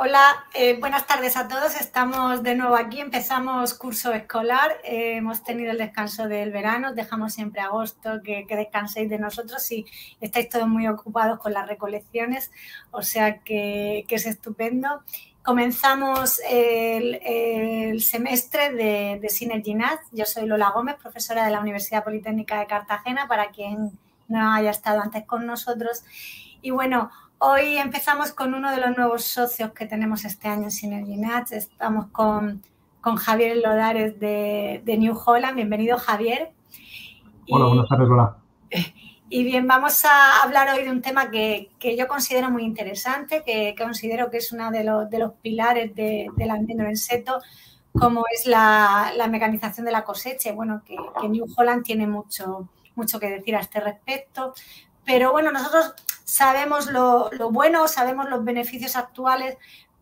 Hola, eh, buenas tardes a todos. Estamos de nuevo aquí. Empezamos curso escolar. Eh, hemos tenido el descanso del verano. Dejamos siempre agosto que, descanséis de nosotros y estáis todos muy ocupados con las recolecciones. O sea que, es estupendo. Comenzamos el, semestre de, de Synergy Yo soy Lola Gómez, profesora de la Universidad Politécnica de Cartagena, para quien no haya estado antes con nosotros. Y bueno, Hoy empezamos con uno de los nuevos socios que tenemos este año en Synergy. Estamos con, Javier Lodares de, New Holland. Bienvenido, Javier. Hola, buenas tardes, hola. Y bien, vamos a hablar hoy de un tema que, yo considero muy interesante, que, considero que es uno de los, de los pilares de, del en seto, como es la, mecanización de la cosecha. Bueno, que, New Holland tiene mucho, mucho que decir a este respecto. Pero bueno, nosotros sabemos lo, bueno, sabemos los beneficios actuales,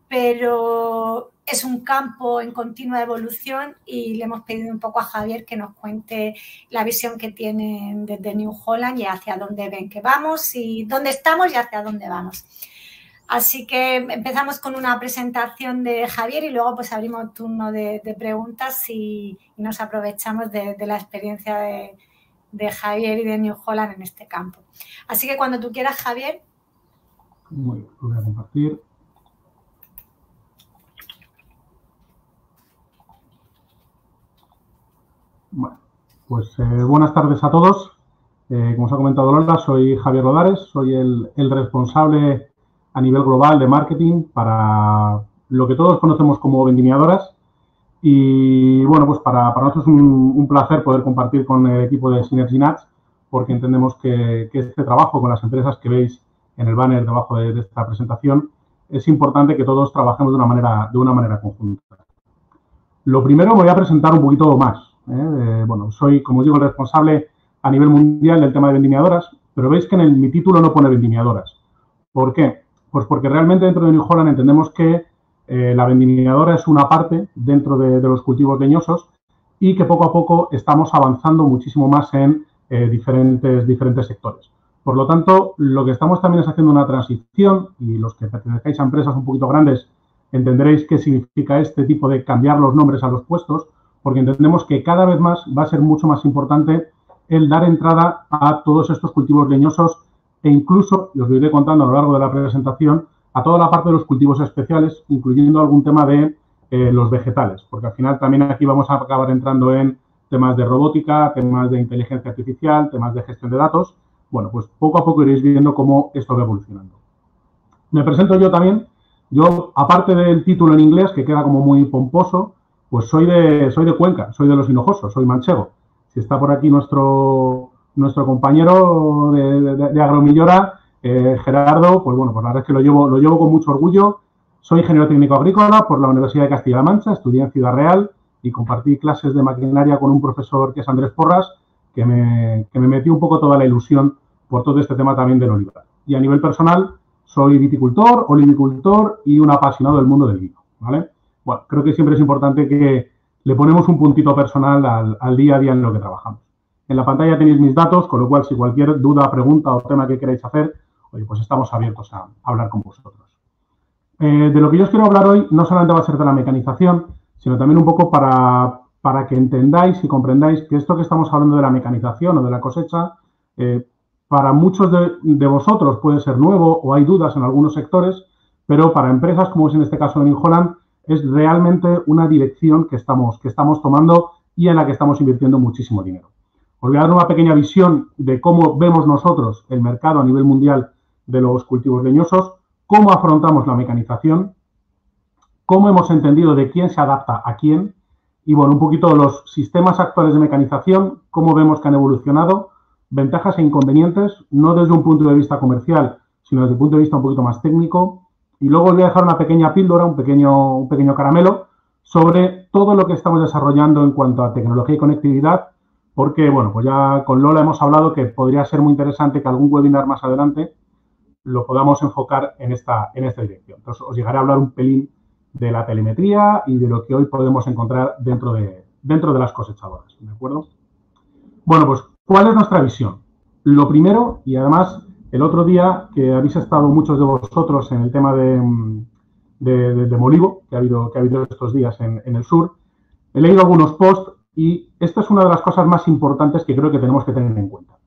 pero es un campo en continua evolución y le hemos pedido un poco a Javier que nos cuente la visión que tienen desde New Holland y hacia dónde ven que vamos y dónde estamos y hacia dónde vamos. Así que empezamos con una presentación de Javier y luego pues abrimos turno de, preguntas y, nos aprovechamos de la experiencia de, de Javier y de New Holland en este campo. Así que cuando tú quieras, Javier. Muy bien, voy a compartir. Bueno, pues eh, buenas tardes a todos. Eh, como os ha comentado Lola, soy Javier Lodares, soy el, el, responsable a nivel global de marketing para lo que todos conocemos como vendimiadoras y bueno, pues para, nosotros es un, placer poder compartir con el equipo de Synergy Nats, porque entendemos que, este trabajo con las empresas que veis en el banner debajo de, esta presentación es importante que todos trabajemos de una manera, de una manera conjunta. Lo primero me voy a presentar un poquito más. ¿eh? bueno, soy, como digo, el responsable a nivel mundial del tema de vendimiadoras, pero veis que en el, mi título no pone vendimiadoras. ¿Por qué? Pues porque realmente dentro de New Holland entendemos que eh, la vendimiadora es una parte dentro de, los cultivos leñosos y que poco a poco estamos avanzando muchísimo más en eh, diferentes, diferentes sectores. Por lo tanto, lo que estamos también es haciendo una transición y los que pertenecéis a empresas un poquito grandes entenderéis qué significa este tipo de cambiar los nombres a los puestos, porque entendemos que cada vez más va a ser mucho más importante el dar entrada a todos estos cultivos leñosos e incluso, y os lo iré contando a lo largo de la presentación, a toda la parte de los cultivos especiales, incluyendo algún tema de eh, los vegetales, porque al final también aquí vamos a acabar entrando en temas de robótica, temas de inteligencia artificial, temas de gestión de datos. Bueno, pues poco a poco iréis viendo cómo esto va evolucionando. Me presento yo también. Yo, aparte del título en inglés, que queda como muy pomposo, pues soy de, soy de Cuenca, soy de los Hinojosos, soy manchego. Si está por aquí nuestro, nuestro compañero de, de Agromillora, eh, Gerardo, pues bueno, pues la verdad es que lo llevo, lo llevo con mucho orgullo. Soy ingeniero técnico agrícola por la Universidad de Castilla-La Mancha, estudié en Ciudad Real y compartí clases de maquinaria con un profesor que es Andrés Porras, que me, que me metió un poco toda la ilusión por todo este tema también del olivar. Y a nivel personal, soy viticultor, olivicultor y un apasionado del mundo del vino, ¿vale? Bueno, creo que siempre es importante que le ponemos un puntito personal al, al día a día en lo que trabajamos. En la pantalla tenéis mis datos, con lo cual si cualquier duda, pregunta o tema que queráis hacer, oye, pues estamos abiertos a, hablar con vosotros. Eh, de lo que yo os quiero hablar hoy no solamente va a ser de la mecanización, sino también un poco para, para que entendáis y comprendáis que esto que estamos hablando de la mecanización o de la cosecha, eh, para muchos de, vosotros puede ser nuevo o hay dudas en algunos sectores, pero para empresas como es en este caso en Holland, es realmente una dirección que estamos, que estamos tomando y en la que estamos invirtiendo muchísimo dinero. Os voy a dar una pequeña visión de cómo vemos nosotros el mercado a nivel mundial de los cultivos leñosos, cómo afrontamos la mecanización, cómo hemos entendido de quién se adapta a quién y, bueno, un poquito los sistemas actuales de mecanización, cómo vemos que han evolucionado, ventajas e inconvenientes, no desde un punto de vista comercial, sino desde un punto de vista un poquito más técnico. Y luego os voy a dejar una pequeña píldora, un pequeño, un pequeño caramelo sobre todo lo que estamos desarrollando en cuanto a tecnología y conectividad, porque, bueno, pues ya con Lola hemos hablado que podría ser muy interesante que algún webinar más adelante lo podamos enfocar en esta, en esta dirección. Entonces, os llegaré a hablar un pelín de la telemetría y de lo que hoy podemos encontrar dentro de, dentro de las cosechadoras. ¿De acuerdo? Bueno, pues, ¿cuál es nuestra visión? Lo primero, y además el otro día que habéis estado muchos de vosotros en el tema de, de, Molivo que ha, habido, que ha habido estos días en, en el sur. He leído algunos posts y esta es una de las cosas más importantes que creo que tenemos que tener en cuenta.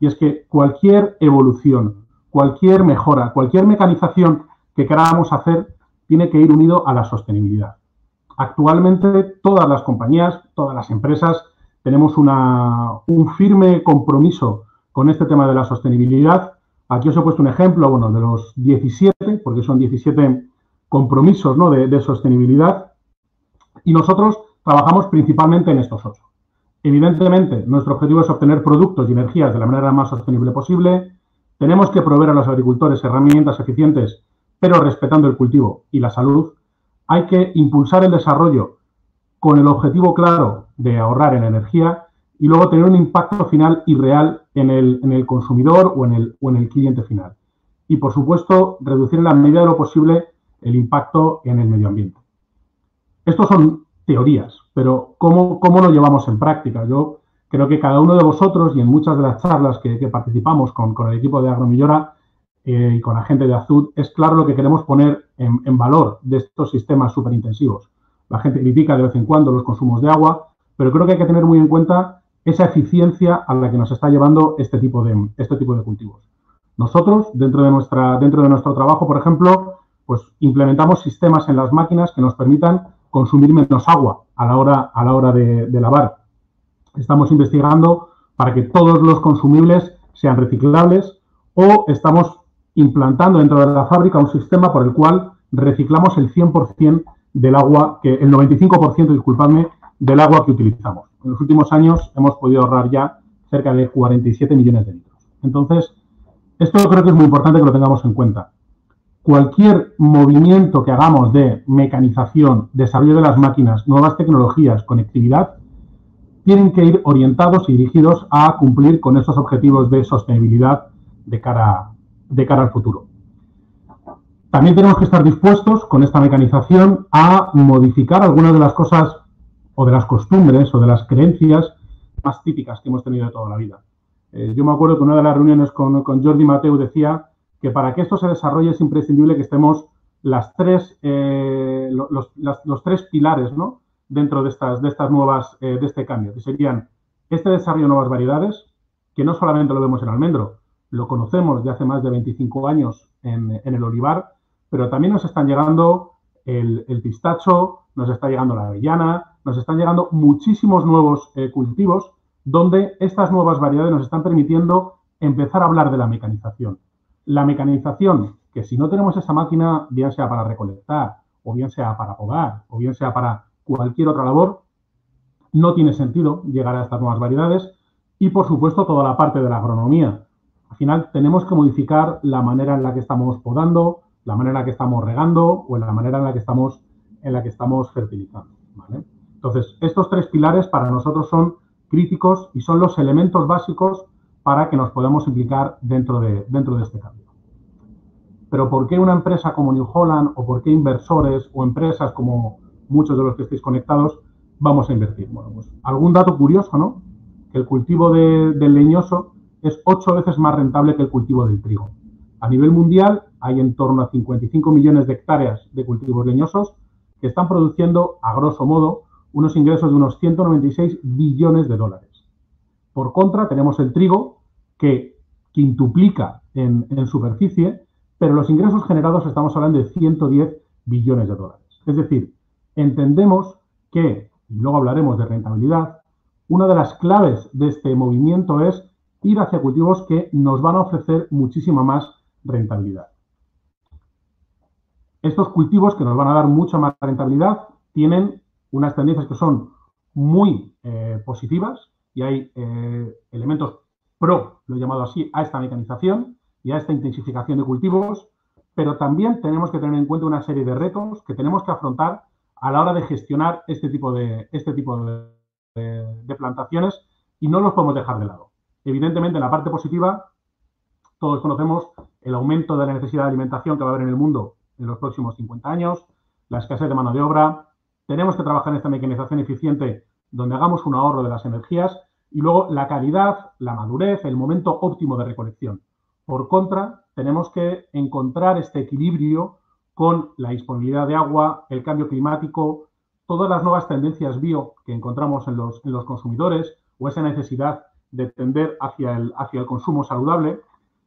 Y es que cualquier evolución, cualquier mejora, cualquier mecanización que queramos hacer tiene que ir unido a la sostenibilidad. Actualmente todas las compañías, todas las empresas tenemos un firme compromiso con este tema de la sostenibilidad. Aquí os he puesto un ejemplo, bueno, de los 17, porque son 17 compromisos de, de sostenibilidad. Y nosotros trabajamos principalmente en estos ocho. Evidentemente, nuestro objetivo es obtener productos y energías de la manera más sostenible posible. Tenemos que proveer a los agricultores herramientas eficientes, pero respetando el cultivo y la salud. Hay que impulsar el desarrollo con el objetivo claro de ahorrar en energía y luego tener un impacto final y real en el, consumidor o en el, cliente final. Y, por supuesto, reducir en la medida de lo posible el impacto en el medio ambiente. Estos son teorías, pero ¿cómo, cómo lo llevamos en práctica? Yo creo que cada uno de vosotros y en muchas de las charlas que, participamos con, el equipo de Agromillora eh, y con la gente de Azud, es claro lo que queremos poner en, valor de estos sistemas superintensivos. La gente critica de vez en cuando los consumos de agua, pero creo que hay que tener muy en cuenta esa eficiencia a la que nos está llevando este tipo de, este tipo de cultivos. Nosotros, dentro de, nuestra, dentro de nuestro trabajo, por ejemplo, pues implementamos sistemas en las máquinas que nos permitan consumir menos agua a la hora, a la hora de, lavar. Estamos investigando para que todos los consumibles sean reciclables o estamos implantando dentro de la fábrica un sistema por el cual reciclamos el 100% del agua, que el 95%, disculpadme, del agua que utilizamos. En los últimos años hemos podido ahorrar ya cerca de 47 millones de litros. Entonces, esto creo que es muy importante que lo tengamos en cuenta cualquier movimiento que hagamos de mecanización, desarrollo de las máquinas, nuevas tecnologías, conectividad, tienen que ir orientados y dirigidos a cumplir con esos objetivos de sostenibilidad de cara, al futuro. También tenemos que estar dispuestos con esta mecanización a modificar algunas de las cosas o de las costumbres o de las creencias más típicas que hemos tenido toda la vida. Eh, yo me acuerdo que una de las reuniones con, con Jordi Mateu decía que para que esto se desarrolle es imprescindible que estemos las tres, eh, los, tres pilares ¿no? Dentro de estas, de estas nuevas, eh, de este cambio, que serían este desarrollo de nuevas variedades, que no solamente lo vemos en almendro, lo conocemos de hace más de 25 años en, el olivar, pero también nos están llegando el, pistacho, nos está llegando la avellana, nos están llegando muchísimos nuevos eh, cultivos donde estas nuevas variedades nos están permitiendo empezar a hablar de la mecanización. La mecanización, que si no tenemos esa máquina, bien sea para recolectar, o bien sea para podar, o bien sea para cualquier otra labor, no tiene sentido llegar a estas nuevas variedades. Y, por supuesto, toda la parte de la agronomía. Al final, tenemos que modificar la manera en la que estamos podando, la manera en la que estamos regando o en la manera en la que estamos, en la que estamos fertilizando. Entonces, estos tres pilares para nosotros son críticos y son los elementos básicos para que nos podamos implicar dentro de, dentro de este cambio. Pero ¿por qué una empresa como New Holland o por qué inversores o empresas como muchos de los que estéis conectados vamos a invertir? Bueno, pues algún dato curioso, ¿no? Que el cultivo del leñoso es ocho veces más rentable que el cultivo del trigo. A nivel mundial hay en torno a 55 millones de hectáreas de cultivos leñosos que están produciendo, a grosso modo, unos ingresos de unos 196 billones de dólares. Por contra, tenemos el trigo, que quintuplica en, superficie, pero los ingresos generados estamos hablando de 110 billones de dólares. Es decir, entendemos que, y luego hablaremos de rentabilidad, una de las claves de este movimiento es ir hacia cultivos que nos van a ofrecer muchísima más rentabilidad. Estos cultivos que nos van a dar mucha más rentabilidad tienen unas tendencias que son muy eh, positivas y hay eh, elementos pro, lo he llamado así, a esta mecanización y a esta intensificación de cultivos, pero también tenemos que tener en cuenta una serie de retos que tenemos que afrontar a la hora de gestionar este tipo de, este tipo de, plantaciones y no los podemos dejar de lado. Evidentemente, en la parte positiva, todos conocemos el aumento de la necesidad de alimentación que va a haber en el mundo en los próximos 50 años, la escasez de mano de obra. Tenemos que trabajar en esta mecanización eficiente donde hagamos un ahorro de las energías y luego la calidad, la madurez, el momento óptimo de recolección. Por contra, tenemos que encontrar este equilibrio con la disponibilidad de agua, el cambio climático, todas las nuevas tendencias bio que encontramos en los, consumidores o esa necesidad de tender hacia el, consumo saludable,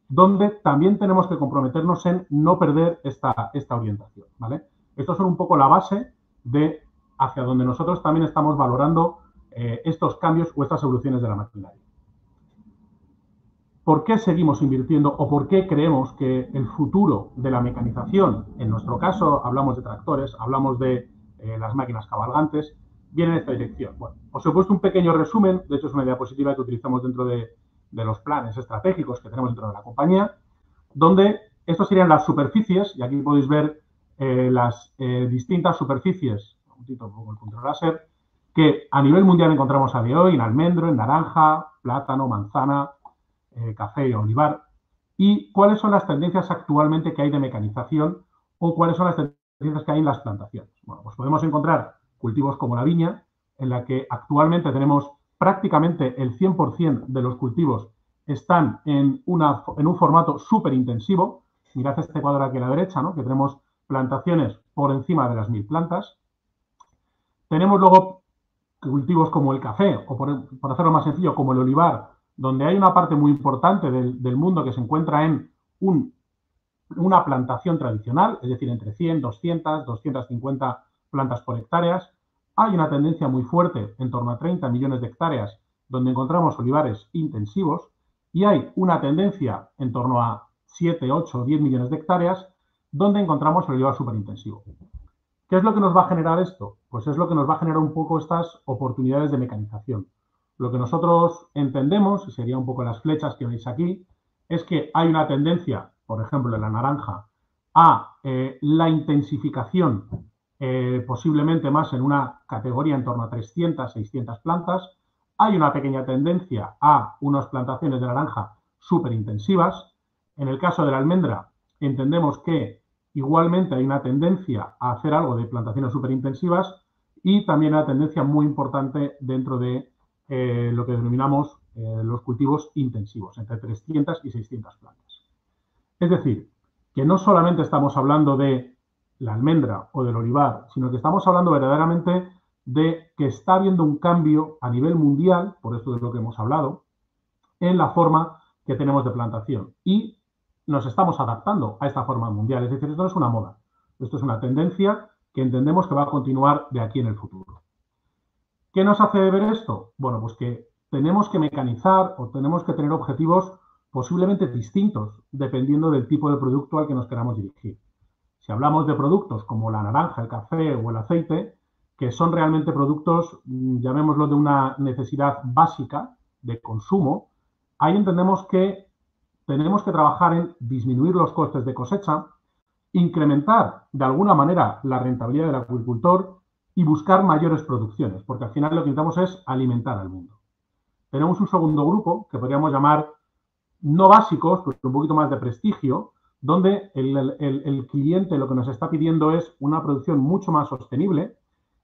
donde también tenemos que comprometernos en no perder esta, esta orientación. ¿vale? Estos son un poco la base de hacia donde nosotros también estamos valorando eh, estos cambios o estas evoluciones de la maquinaria. ¿Por qué seguimos invirtiendo o por qué creemos que el futuro de la mecanización, en nuestro caso hablamos de tractores, hablamos de eh, las máquinas cabalgantes, viene en esta dirección? Bueno, os he puesto un pequeño resumen, de hecho es una diapositiva que utilizamos dentro de, los planes estratégicos que tenemos dentro de la compañía, donde estos serían las superficies, y aquí podéis ver eh, las distintas superficies un el control láser, que a nivel mundial encontramos a día de hoy en almendro, en naranja, plátano, manzana, eh, café olivar. ¿Y cuáles son las tendencias actualmente que hay de mecanización o cuáles son las tendencias que hay en las plantaciones? Bueno, pues podemos encontrar cultivos como la viña, en la que actualmente tenemos prácticamente el 100% de los cultivos están en, una, en un formato súper intensivo. Mirad este cuadro aquí a la derecha, ¿no? que tenemos plantaciones por encima de las mil plantas. Tenemos luego cultivos como el café, o por, hacerlo más sencillo, como el olivar, donde hay una parte muy importante del, mundo que se encuentra en una plantación tradicional, es decir, entre 100, 200, 250 plantas por hectáreas. Hay una tendencia muy fuerte, en torno a 30 millones de hectáreas, donde encontramos olivares intensivos, y hay una tendencia en torno a 7, 8, 10 millones de hectáreas, donde encontramos el olivar superintensivo. ¿Qué es lo que nos va a generar esto? Pues es lo que nos va a generar un poco estas oportunidades de mecanización. Lo que nosotros entendemos, y sería un poco las flechas que veis aquí, es que hay una tendencia, por ejemplo, en la naranja, a eh, la intensificación, eh, posiblemente más en una categoría en torno a 300, 600 plantas. Hay una pequeña tendencia a unas plantaciones de naranja súper intensivas. En el caso de la almendra, entendemos que Igualmente hay una tendencia a hacer algo de plantaciones superintensivas y también una tendencia muy importante dentro de eh, lo que denominamos eh, los cultivos intensivos, entre 300 y 600 plantas. Es decir, que no solamente estamos hablando de la almendra o del olivar, sino que estamos hablando verdaderamente de que está habiendo un cambio a nivel mundial, por esto de lo que hemos hablado, en la forma que tenemos de plantación. Y nos estamos adaptando a esta forma mundial. Es decir, esto no es una moda, esto es una tendencia que entendemos que va a continuar de aquí en el futuro. ¿Qué nos hace ver esto? Bueno, pues que tenemos que mecanizar o tenemos que tener objetivos posiblemente distintos dependiendo del tipo de producto al que nos queramos dirigir. Si hablamos de productos como la naranja, el café o el aceite, que son realmente productos, mm, llamémoslo de una necesidad básica de consumo, ahí entendemos que tenemos que trabajar en disminuir los costes de cosecha, incrementar de alguna manera la rentabilidad del agricultor y buscar mayores producciones, porque al final lo que intentamos es alimentar al mundo. Tenemos un segundo grupo que podríamos llamar no básicos, pero un poquito más de prestigio, donde el, cliente lo que nos está pidiendo es una producción mucho más sostenible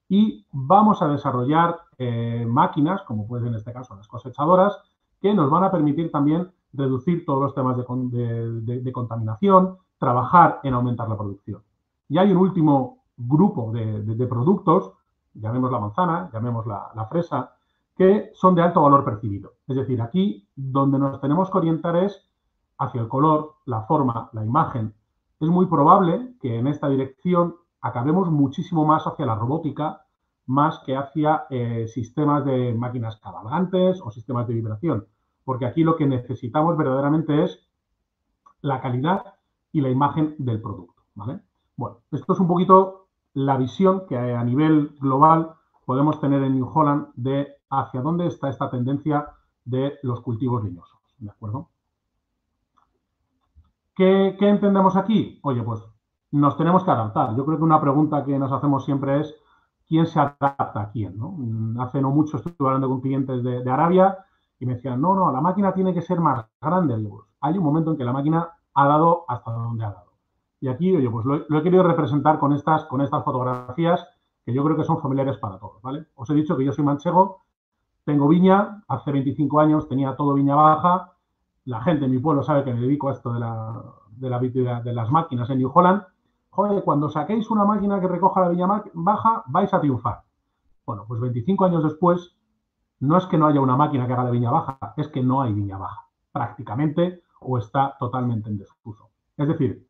y vamos a desarrollar eh, máquinas, como puede ser en este caso las cosechadoras, que nos van a permitir también reducir todos los temas de, contaminación, trabajar en aumentar la producción. Y hay un último grupo de, productos, llamemos la manzana, llamemos la, fresa, que son de alto valor percibido. Es decir, aquí donde nos tenemos que orientar es hacia el color, la forma, la imagen. Es muy probable que en esta dirección acabemos muchísimo más hacia la robótica, más que hacia eh, sistemas de máquinas cabalgantes o sistemas de vibración porque aquí lo que necesitamos verdaderamente es la calidad y la imagen del producto. ¿vale? Bueno, esto es un poquito la visión que a nivel global podemos tener en New Holland de hacia dónde está esta tendencia de los cultivos leñosos. ¿De acuerdo? ¿Qué, ¿Qué, entendemos aquí? Oye, pues nos tenemos que adaptar. Yo creo que una pregunta que nos hacemos siempre es quién se adapta a quién. ¿no? Hace no mucho estuve hablando con clientes de, de Arabia y me decían, no, no, la máquina tiene que ser más grande. Digo, hay un momento en que la máquina ha dado hasta donde ha dado. Y aquí, oye, pues lo, he querido representar con estas, con estas fotografías que yo creo que son familiares para todos, ¿vale? Os he dicho que yo soy manchego, tengo viña, hace 25 años tenía todo viña baja, la gente en mi pueblo sabe que me dedico a esto de, la, de, la, de las máquinas en New Holland. joder, cuando saquéis una máquina que recoja la viña baja, vais a triunfar. Bueno, pues 25 años después, no es que no haya una máquina que haga la viña baja, es que no hay viña baja, prácticamente, o está totalmente en desuso. Es decir,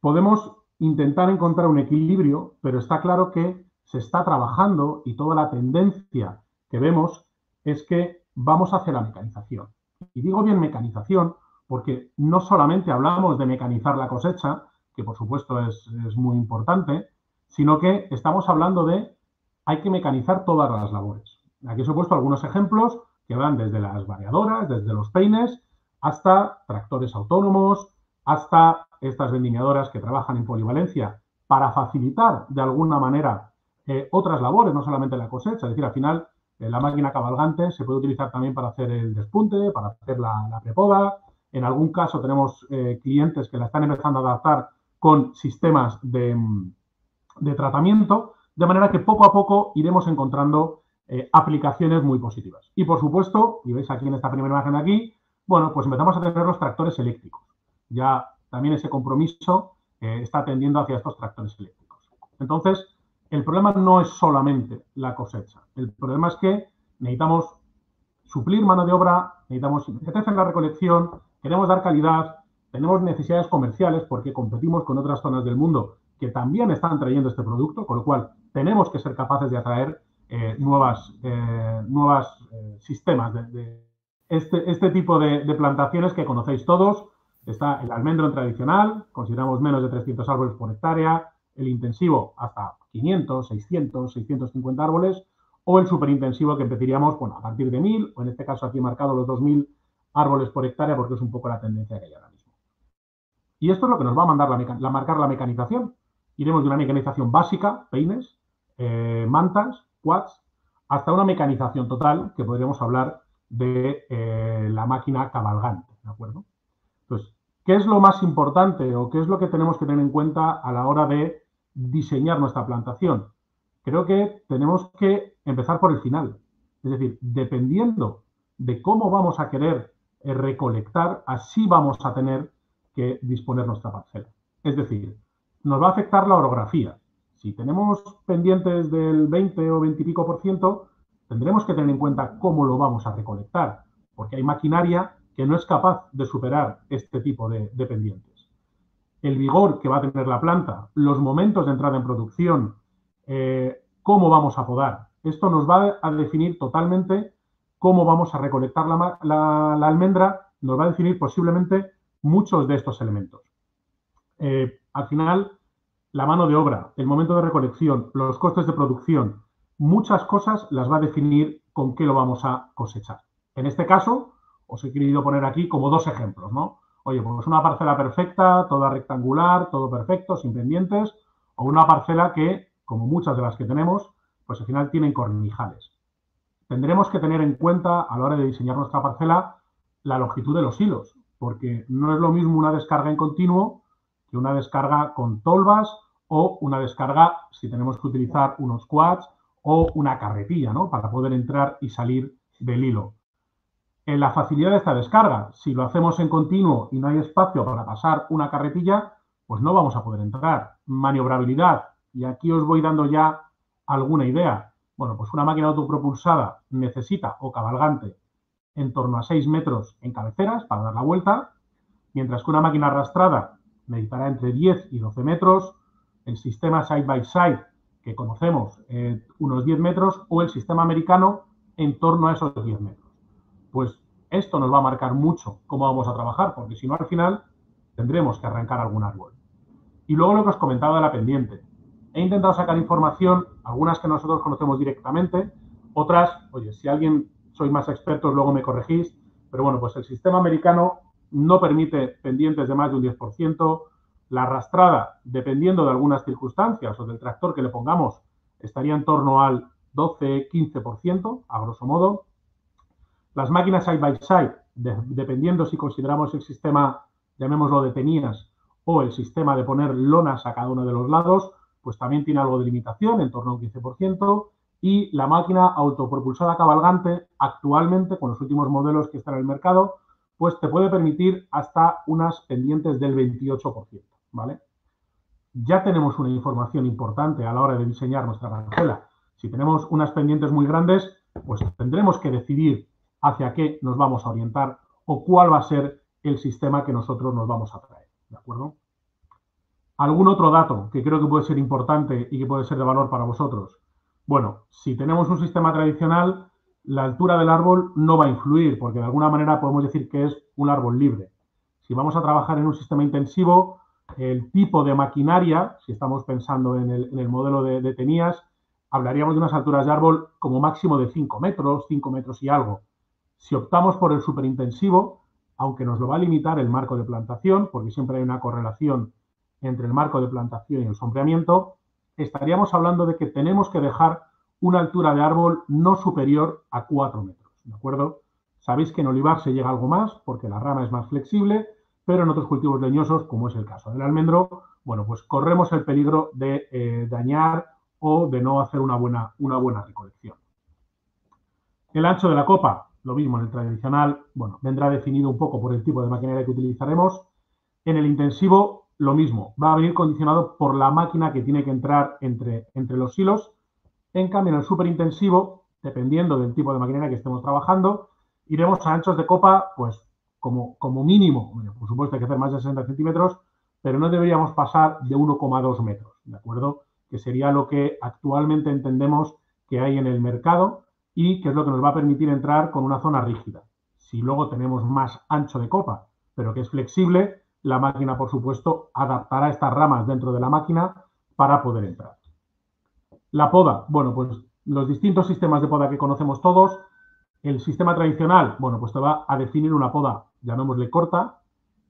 podemos intentar encontrar un equilibrio, pero está claro que se está trabajando y toda la tendencia que vemos es que vamos hacia la mecanización. Y digo bien mecanización porque no solamente hablamos de mecanizar la cosecha, que por supuesto es, muy importante, sino que estamos hablando de hay que mecanizar todas las labores. Aquí os he puesto algunos ejemplos que van desde las variadoras, desde los peines, hasta tractores autónomos, hasta estas vendimiadoras que trabajan en polivalencia para facilitar de alguna manera eh, otras labores, no solamente la cosecha. Es decir, al final eh, la máquina cabalgante se puede utilizar también para hacer el despunte, para hacer la, prepoda, en algún caso tenemos eh, clientes que la están empezando a adaptar con sistemas de, tratamiento, de manera que poco a poco iremos encontrando aplicaciones muy positivas. Y por supuesto, y veis aquí en esta primera imagen de aquí, bueno, pues empezamos a tener los tractores eléctricos. Ya también ese compromiso eh, está tendiendo hacia estos tractores eléctricos. Entonces, el problema no es solamente la cosecha. El problema es que necesitamos suplir mano de obra, necesitamos en la recolección, queremos dar calidad, tenemos necesidades comerciales porque competimos con otras zonas del mundo que también están trayendo este producto, con lo cual tenemos que ser capaces de atraer eh, nuevas, eh, nuevas eh, sistemas de, este, este, tipo de, plantaciones que conocéis todos. Está el almendro tradicional, consideramos menos de 300 árboles por hectárea, el intensivo hasta 500, 600, 650 árboles, o el superintensivo que empezaríamos bueno, a partir de 1000, o en este caso aquí marcado los 2000 árboles por hectárea porque es un poco la tendencia que hay ahora mismo. Y esto es lo que nos va a mandar la, marcar la mecanización. Iremos de una mecanización básica, peines, eh, mantas, quads, hasta una mecanización total, que podríamos hablar de eh, la máquina cabalgante, ¿de acuerdo? Entonces, ¿qué es lo más importante o qué es lo que tenemos que tener en cuenta a la hora de diseñar nuestra plantación? Creo que tenemos que empezar por el final. Es decir, dependiendo de cómo vamos a querer recolectar, así vamos a tener que disponer nuestra parcela. Es decir, nos va a afectar la orografía. Si tenemos pendientes del 20 o 20 y pico por ciento, tendremos que tener en cuenta cómo lo vamos a recolectar, porque hay maquinaria que no es capaz de superar este tipo de, pendientes. El vigor que va a tener la planta, los momentos de entrada en producción, eh, cómo vamos a podar. Esto nos va a definir totalmente cómo vamos a recolectar la, almendra, nos va a definir posiblemente muchos de estos elementos. Eh, al final, la mano de obra, el momento de recolección, los costes de producción, muchas cosas las va a definir con qué lo vamos a cosechar. En este caso, os he querido poner aquí como dos ejemplos, ¿no? Oye, pues una parcela perfecta, toda rectangular, todo perfecto, sin pendientes, o una parcela que, como muchas de las que tenemos, pues al final tienen cornijales tendremos que tener en cuenta a la hora de diseñar nuestra parcela la longitud de los hilos, porque no es lo mismo una descarga en continuo que una descarga con tolvas o una descarga si tenemos que utilizar unos quads o una carretilla, ¿no? Para poder entrar y salir del hilo. En la facilidad de esta descarga, si lo hacemos en continuo y no hay espacio para pasar una carretilla, pues no vamos a poder entrar. Maniobrabilidad, y aquí os voy dando ya alguna idea. Bueno, pues una máquina autopropulsada necesita, o cabalgante, en torno a 6 metros en cabeceras para dar la vuelta, mientras que una máquina arrastrada necesitará entre 10 y 12 metros, el sistema side by side que conocemos eh, unos 10 metros o el sistema americano en torno a esos 10 metros. Pues esto nos va a marcar mucho cómo vamos a trabajar, porque si no al final tendremos que arrancar algún árbol. Y luego lo que os comentaba de la pendiente. He intentado sacar información, algunas que nosotros conocemos directamente, otras, oye, si alguien sois más expertos, luego me corregís, pero bueno, pues el sistema americano no permite pendientes de más de un 10%, la arrastrada, dependiendo de algunas circunstancias o del tractor que le pongamos, estaría en torno al 12-15%, a grosso modo. Las máquinas side by side, dependiendo si consideramos el sistema, llamémoslo de tenías, o el sistema de poner lonas a cada uno de los lados, pues también tiene algo de limitación, en torno a un 15%, y la máquina autopropulsada cabalgante, actualmente, con los últimos modelos que están en el mercado, pues te puede permitir hasta unas pendientes del 28%, ¿vale? ya tenemos una información importante a la hora de diseñar nuestra parcela. Si tenemos unas pendientes muy grandes, pues tendremos que decidir hacia qué nos vamos a orientar o cuál va a ser el sistema que nosotros nos vamos a traer. ¿De acuerdo? ¿Algún otro dato que creo que puede ser importante y que puede ser de valor para vosotros? Bueno, si tenemos un sistema tradicional, la altura del árbol no va a influir, porque de alguna manera podemos decir que es un árbol libre. Si vamos a trabajar en un sistema intensivo, el tipo de maquinaria, si estamos pensando en el, modelo de, de, tenías, hablaríamos de unas alturas de árbol como máximo de 5 metros, 5 metros y algo. Si optamos por el superintensivo, aunque nos lo va a limitar el marco de plantación, porque siempre hay una correlación entre el marco de plantación y el sombreamiento, estaríamos hablando de que tenemos que dejar una altura de árbol no superior a 4 metros, ¿de acuerdo? Sabéis que en olivar se llega algo más porque la rama es más flexible, pero en otros cultivos leñosos, como es el caso del almendro, bueno, pues corremos el peligro de eh, dañar o de no hacer una buena, una buena recolección. El ancho de la copa, lo mismo en el tradicional, bueno, vendrá definido un poco por el tipo de maquinaria que utilizaremos. En el intensivo, lo mismo, va a venir condicionado por la máquina que tiene que entrar entre, entre los hilos. En cambio, en el superintensivo, dependiendo del tipo de maquinaria que estemos trabajando, iremos a anchos de copa, pues como, como mínimo, por supuesto hay que hacer más de 60 centímetros, pero no deberíamos pasar de 1,2 metros, ¿de acuerdo? Que sería lo que actualmente entendemos que hay en el mercado y que es lo que nos va a permitir entrar con una zona rígida. Si luego tenemos más ancho de copa, pero que es flexible, la máquina, por supuesto, adaptará estas ramas dentro de la máquina para poder entrar. La poda, bueno, pues los distintos sistemas de poda que conocemos todos, el sistema tradicional, bueno, pues te va a definir una poda, llamémosle corta.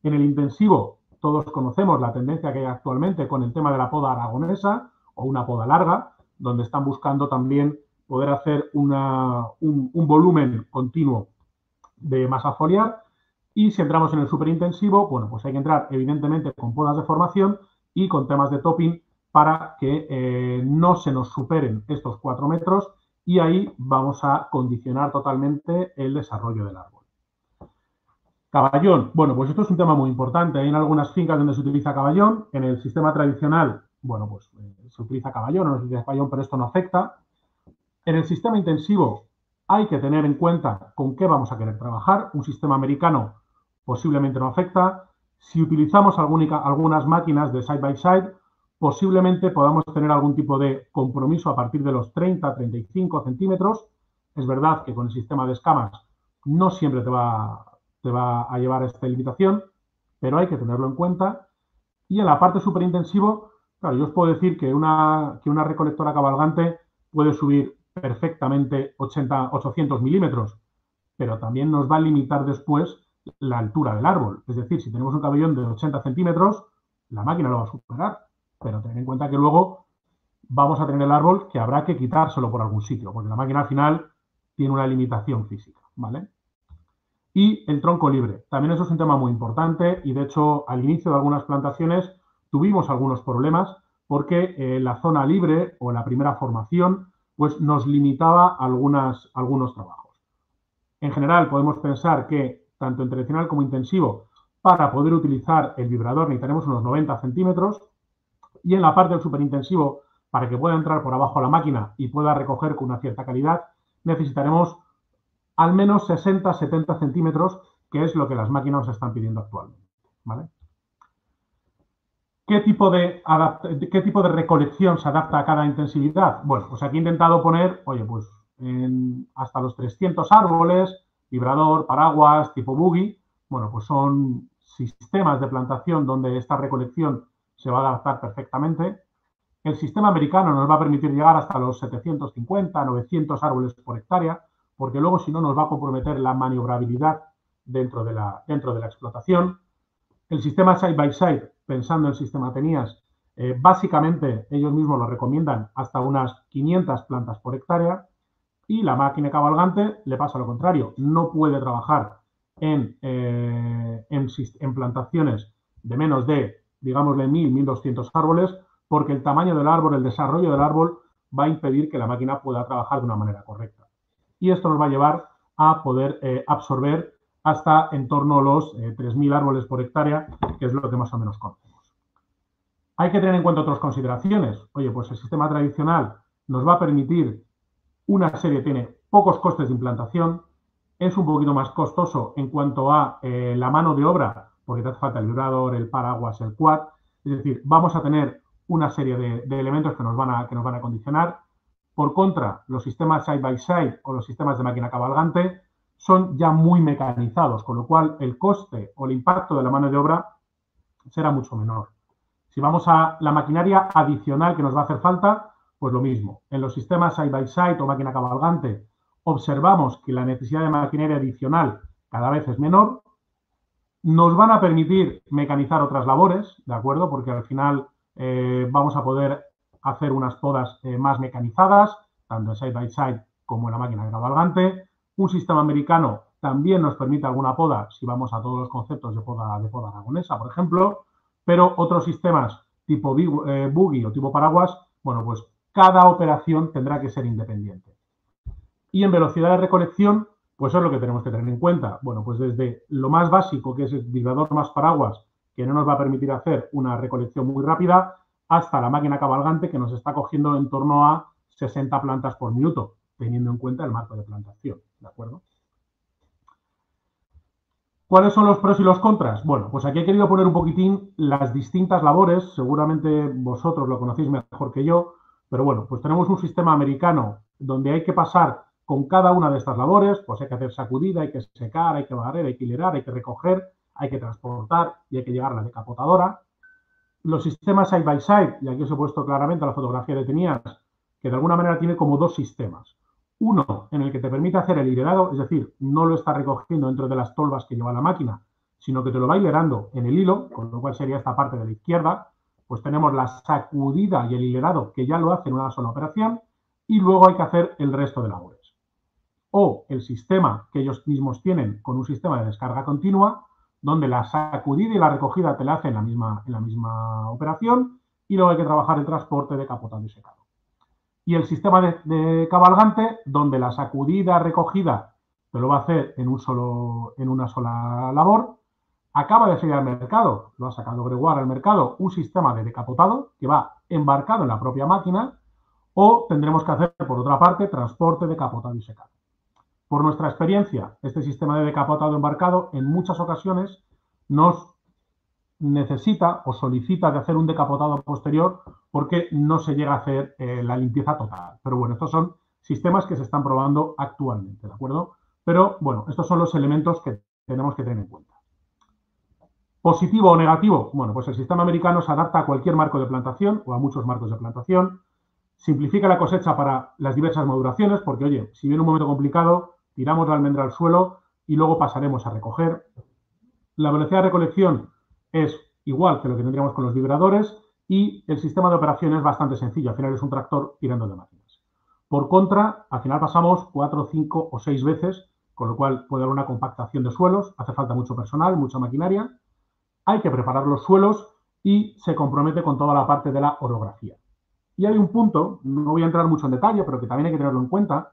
En el intensivo, todos conocemos la tendencia que hay actualmente con el tema de la poda aragonesa o una poda larga, donde están buscando también poder hacer un, un volumen continuo de masa foliar y si entramos en el superintensivo, bueno, pues hay que entrar evidentemente con podas de formación y con temas de topping para que eh, no se nos superen estos cuatro metros y ahí vamos a condicionar totalmente el desarrollo del árbol. Caballón. Bueno, pues esto es un tema muy importante. Hay en algunas fincas donde se utiliza caballón. En el sistema tradicional, bueno, pues eh, se utiliza caballón o no se utiliza caballón, pero esto no afecta. En el sistema intensivo hay que tener en cuenta con qué vamos a querer trabajar. Un sistema americano posiblemente no afecta. Si utilizamos algunas máquinas de side by side, posiblemente podamos tener algún tipo de compromiso a partir de los 30-35 centímetros. Es verdad que con el sistema de escamas no siempre te va, a llevar a esta limitación, pero hay que tenerlo en cuenta. Y en la parte superintensivo, claro, yo os puedo decir que una, que una recolectora cabalgante puede subir perfectamente 80, 800 milímetros, pero también nos va a limitar después la altura del árbol. Es decir, si tenemos un cabellón de 80 centímetros, la máquina lo va a superar. Pero ten en cuenta que luego vamos a tener el árbol que habrá que quitárselo por algún sitio, porque la máquina al final tiene una limitación física, ¿vale? Y el tronco libre. También eso es un tema muy importante y de hecho al inicio de algunas plantaciones tuvimos algunos problemas porque eh, la zona libre o la primera formación pues nos limitaba algunos trabajos. En general podemos pensar que tanto en tradicional como intensivo, para poder utilizar el vibrador necesitaremos unos 90 centímetros y en la parte del superintensivo, para que pueda entrar por abajo la máquina y pueda recoger con una cierta calidad, necesitaremos al menos 60-70 centímetros, que es lo que las máquinas están pidiendo actualmente. ¿Qué tipo, de ¿Qué tipo de recolección se adapta a cada intensividad? Bueno, pues aquí he intentado poner, oye, pues hasta los 300 árboles, vibrador, paraguas, tipo buggy, bueno, pues son sistemas de plantación donde esta recolección se va a adaptar perfectamente. El sistema americano nos va a permitir llegar hasta los 750, 900 árboles por hectárea, porque luego si no nos va a comprometer la maniobrabilidad dentro de la, dentro de la explotación. El sistema side by side, pensando en sistema tenías, eh, básicamente ellos mismos lo recomiendan hasta unas 500 plantas por hectárea y la máquina cabalgante le pasa lo contrario, no puede trabajar en, eh, en, plantaciones de menos de, digámosle, 1.000, 1.200 árboles, porque el tamaño del árbol, el desarrollo del árbol, va a impedir que la máquina pueda trabajar de una manera correcta. Y esto nos va a llevar a poder eh, absorber hasta en torno a los 3.000 eh, árboles por hectárea, que es lo que más o menos conocemos. Hay que tener en cuenta otras consideraciones. Oye, pues el sistema tradicional nos va a permitir una serie, tiene pocos costes de implantación, es un poquito más costoso en cuanto a eh, la mano de obra, porque te hace falta el vibrador, el paraguas, el quad. Es decir, vamos a tener una serie de, elementos que nos, van a, que nos van a condicionar. Por contra, los sistemas side by side o los sistemas de máquina cabalgante son ya muy mecanizados, con lo cual el coste o el impacto de la mano de obra será mucho menor. Si vamos a la maquinaria adicional que nos va a hacer falta, pues lo mismo. En los sistemas side by side o máquina cabalgante observamos que la necesidad de maquinaria adicional cada vez es menor. Nos van a permitir mecanizar otras labores, ¿de acuerdo? Porque al final eh, vamos a poder hacer unas podas eh, más mecanizadas, tanto en side by side como en la máquina cabalgante. Un sistema americano también nos permite alguna poda si vamos a todos los conceptos de poda, de poda aragonesa, por ejemplo, pero otros sistemas tipo eh, buggy o tipo paraguas, bueno, pues cada operación tendrá que ser independiente. Y en velocidad de recolección, pues eso es lo que tenemos que tener en cuenta. Bueno, pues desde lo más básico, que es el vibrador más paraguas, que no nos va a permitir hacer una recolección muy rápida, hasta la máquina cabalgante que nos está cogiendo en torno a 60 plantas por minuto, teniendo en cuenta el marco de plantación. ¿De acuerdo? ¿Cuáles son los pros y los contras? Bueno, pues aquí he querido poner un poquitín las distintas labores, seguramente vosotros lo conocéis mejor que yo, pero bueno, pues tenemos un sistema americano donde hay que pasar con cada una de estas labores, pues hay que hacer sacudida, hay que secar, hay que barrer, hay que hilerar, hay que recoger, hay que transportar y hay que llegar a la decapotadora. Los sistemas side by side, y aquí os he puesto claramente la fotografía de tenías, que de alguna manera tiene como dos sistemas. Uno en el que te permite hacer el hilerado, es decir, no lo está recogiendo dentro de las tolvas que lleva la máquina, sino que te lo va hilerando en el hilo, con lo cual sería esta parte de la izquierda, pues tenemos la sacudida y el hilerado que ya lo hace en una sola operación, y luego hay que hacer el resto de labores o el sistema que ellos mismos tienen con un sistema de descarga continua, donde la sacudida y la recogida te la hacen en la misma, en la misma operación y luego hay que trabajar el transporte de capotado y secado. Y el sistema de, cabalgante, donde la sacudida, recogida, te lo va a hacer en, un solo, en una sola labor, acaba de salir al mercado, lo ha sacado Gregoire al mercado, un sistema de decapotado que va embarcado en la propia máquina, o tendremos que hacer, por otra parte, transporte de capotado y secado. Por nuestra experiencia, este sistema de decapotado embarcado en muchas ocasiones nos necesita o solicita de hacer un decapotado posterior porque no se llega a hacer eh, la limpieza total. Pero bueno, estos son sistemas que se están probando actualmente, ¿de acuerdo? Pero bueno, estos son los elementos que tenemos que tener en cuenta. ¿Positivo o negativo? Bueno, pues el sistema americano se adapta a cualquier marco de plantación o a muchos marcos de plantación. Simplifica la cosecha para las diversas maduraciones, porque oye, si viene un momento complicado, tiramos la almendra al suelo y luego pasaremos a recoger. La velocidad de recolección es igual que lo que tendríamos con los vibradores y el sistema de operación es bastante sencillo. Al final es un tractor tirando de máquinas. Por contra, al final pasamos cuatro, cinco o seis veces, con lo cual puede haber una compactación de suelos, hace falta mucho personal, mucha maquinaria, hay que preparar los suelos y se compromete con toda la parte de la orografía. Y hay un punto, no voy a entrar mucho en detalle, pero que también hay que tenerlo en cuenta,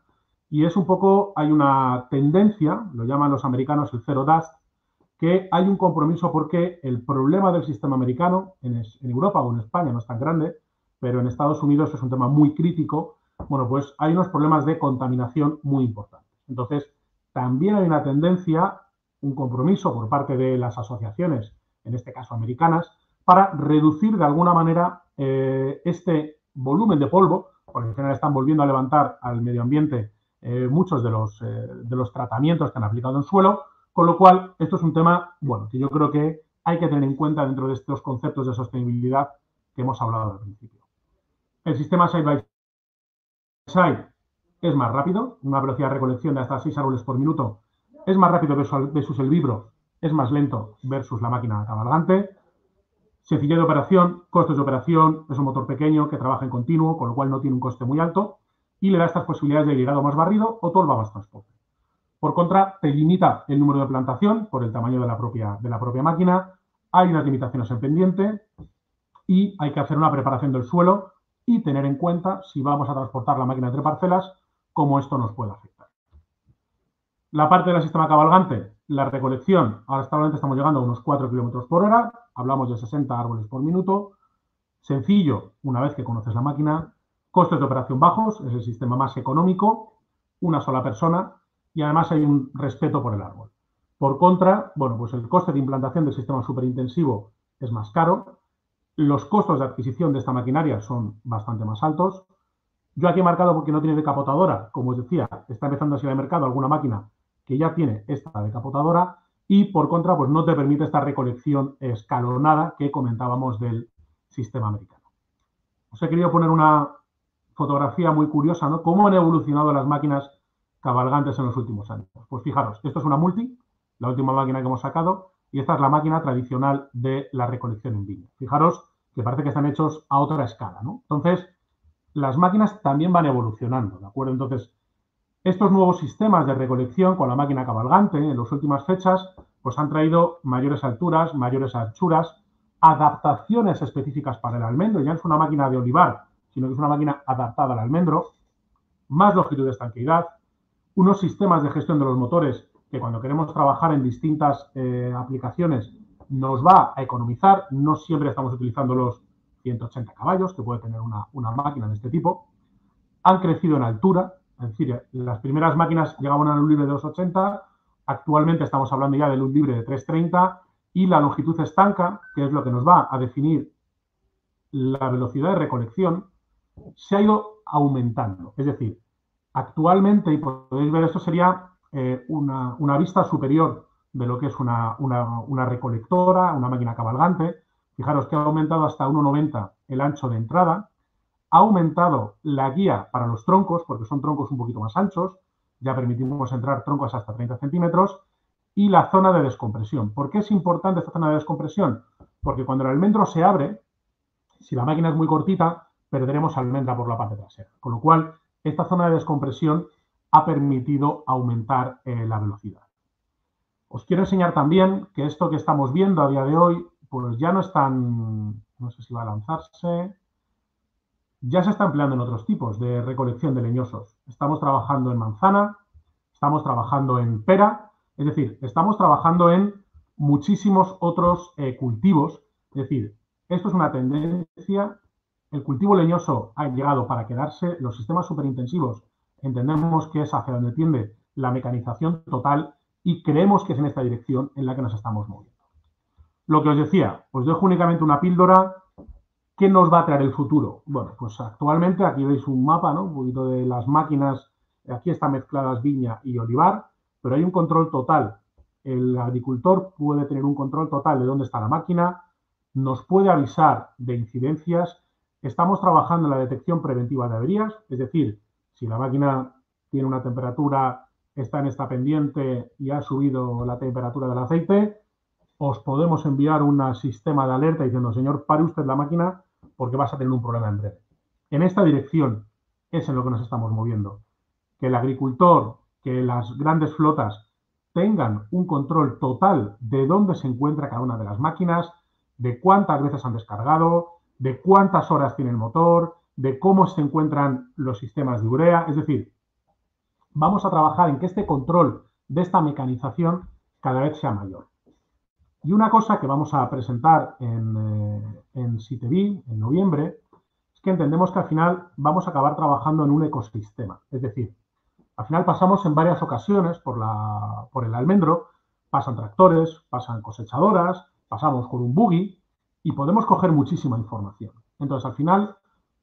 y es un poco, hay una tendencia, lo llaman los americanos el zero dust, que hay un compromiso porque el problema del sistema americano, en, Europa o en España no es tan grande, pero en Estados Unidos es un tema muy crítico, bueno, pues hay unos problemas de contaminación muy importantes. Entonces, también hay una tendencia, un compromiso por parte de las asociaciones, en este caso americanas, para reducir de alguna manera eh, este volumen de polvo, porque en general están volviendo a levantar al medio ambiente eh, muchos de los, eh, de los tratamientos que han aplicado en suelo, con lo cual esto es un tema, bueno, que yo creo que hay que tener en cuenta dentro de estos conceptos de sostenibilidad que hemos hablado al principio. El sistema side by side es más rápido, una velocidad de recolección de hasta 6 árboles por minuto es más rápido versus el vibro, es más lento versus la máquina cabalgante. Sencillez de operación, costes de operación, es un motor pequeño que trabaja en continuo, con lo cual no tiene un coste muy alto y le da estas posibilidades de llegado más barrido o tolva más transporte. Por contra, te limita el número de plantación por el tamaño de la propia, de la propia máquina, hay unas limitaciones en pendiente y hay que hacer una preparación del suelo y tener en cuenta si vamos a transportar la máquina entre parcelas, cómo esto nos puede afectar. La parte del sistema cabalgante, la recolección, ahora estamos llegando a unos 4 kilómetros por hora, hablamos de 60 árboles por minuto, Sencillo, una vez que conoces la máquina, costes de operación bajos, es el sistema más económico, una sola persona y además hay un respeto por el árbol. Por contra, bueno, pues el coste de implantación del sistema superintensivo es más caro, los costos de adquisición de esta maquinaria son bastante más altos. Yo aquí he marcado porque no tiene decapotadora, como os decía, está empezando a salir al mercado alguna máquina que ya tiene esta decapotadora y por contra, pues no te permite esta recolección escalonada que comentábamos del sistema americano. Os he querido poner una fotografía muy curiosa, ¿no? Cómo han evolucionado las máquinas cabalgantes en los últimos años. Pues fijaros, esto es una multi, la última máquina que hemos sacado, y esta es la máquina tradicional de la recolección en viña. Fijaros que parece que están hechos a otra escala, ¿no? Entonces, las máquinas también van evolucionando, ¿de acuerdo? Entonces, estos nuevos sistemas de recolección con la máquina cabalgante en las últimas fechas, pues han traído mayores alturas, mayores anchuras, adaptaciones específicas para el almendro. Ya no es una máquina de olivar, sino que es una máquina adaptada al almendro, más longitud de estanqueidad, unos sistemas de gestión de los motores que cuando queremos trabajar en distintas eh, aplicaciones nos va a economizar. No siempre estamos utilizando los 180 caballos que puede tener una, una máquina de este tipo. Han crecido en altura, es decir, las primeras máquinas llegaban a luz libre de 280, actualmente estamos hablando ya de luz libre de 330 y la longitud estanca, que es lo que nos va a definir la velocidad de recolección, se ha ido aumentando. Es decir, actualmente, y podéis ver, esto sería eh, una, vista superior de lo que es una, una, recolectora, una máquina cabalgante. Fijaros que ha aumentado hasta 1,90 el ancho de entrada. Ha aumentado la guía para los troncos, porque son troncos un poquito más anchos. Ya permitimos entrar troncos hasta 30 centímetros y la zona de descompresión. ¿Por qué es importante esta zona de descompresión? Porque cuando el almendro se abre, si la máquina es muy cortita, perderemos almendra por la parte trasera. Con lo cual, esta zona de descompresión ha permitido aumentar eh, la velocidad. Os quiero enseñar también que esto que estamos viendo a día de hoy, pues ya no es tan, no sé si va a lanzarse, ya se está empleando en otros tipos de recolección de leñosos. Estamos trabajando en manzana, estamos trabajando en pera, es decir, estamos trabajando en muchísimos otros eh, cultivos. Es decir, esto es una tendencia. El cultivo leñoso ha llegado para quedarse. Los sistemas superintensivos entendemos que es hacia donde tiende la mecanización total y creemos que es en esta dirección en la que nos estamos moviendo. Lo que os decía, os dejo únicamente una píldora. ¿Qué nos va a traer el futuro? Bueno, pues actualmente aquí veis un mapa, ¿no? Un poquito de las máquinas. Aquí están mezcladas viña y olivar pero hay un control total. El agricultor puede tener un control total de dónde está la máquina, nos puede avisar de incidencias. Estamos trabajando en la detección preventiva de averías, es decir, si la máquina tiene una temperatura, está en esta pendiente y ha subido la temperatura del aceite, os podemos enviar un sistema de alerta diciendo, señor, pare usted la máquina porque vas a tener un problema en breve. En esta dirección es en lo que nos estamos moviendo. Que el agricultor que las grandes flotas tengan un control total de dónde se encuentra cada una de las máquinas, de cuántas veces han descargado, de cuántas horas tiene el motor, de cómo se encuentran los sistemas de urea. Es decir, vamos a trabajar en que este control de esta mecanización cada vez sea mayor. Y una cosa que vamos a presentar en, eh, en en noviembre, es que entendemos que al final vamos a acabar trabajando en un ecosistema. Es decir, al final pasamos en varias ocasiones por, la, por el almendro, pasan tractores, pasan cosechadoras, pasamos con un buggy y podemos coger muchísima información. Entonces, al final,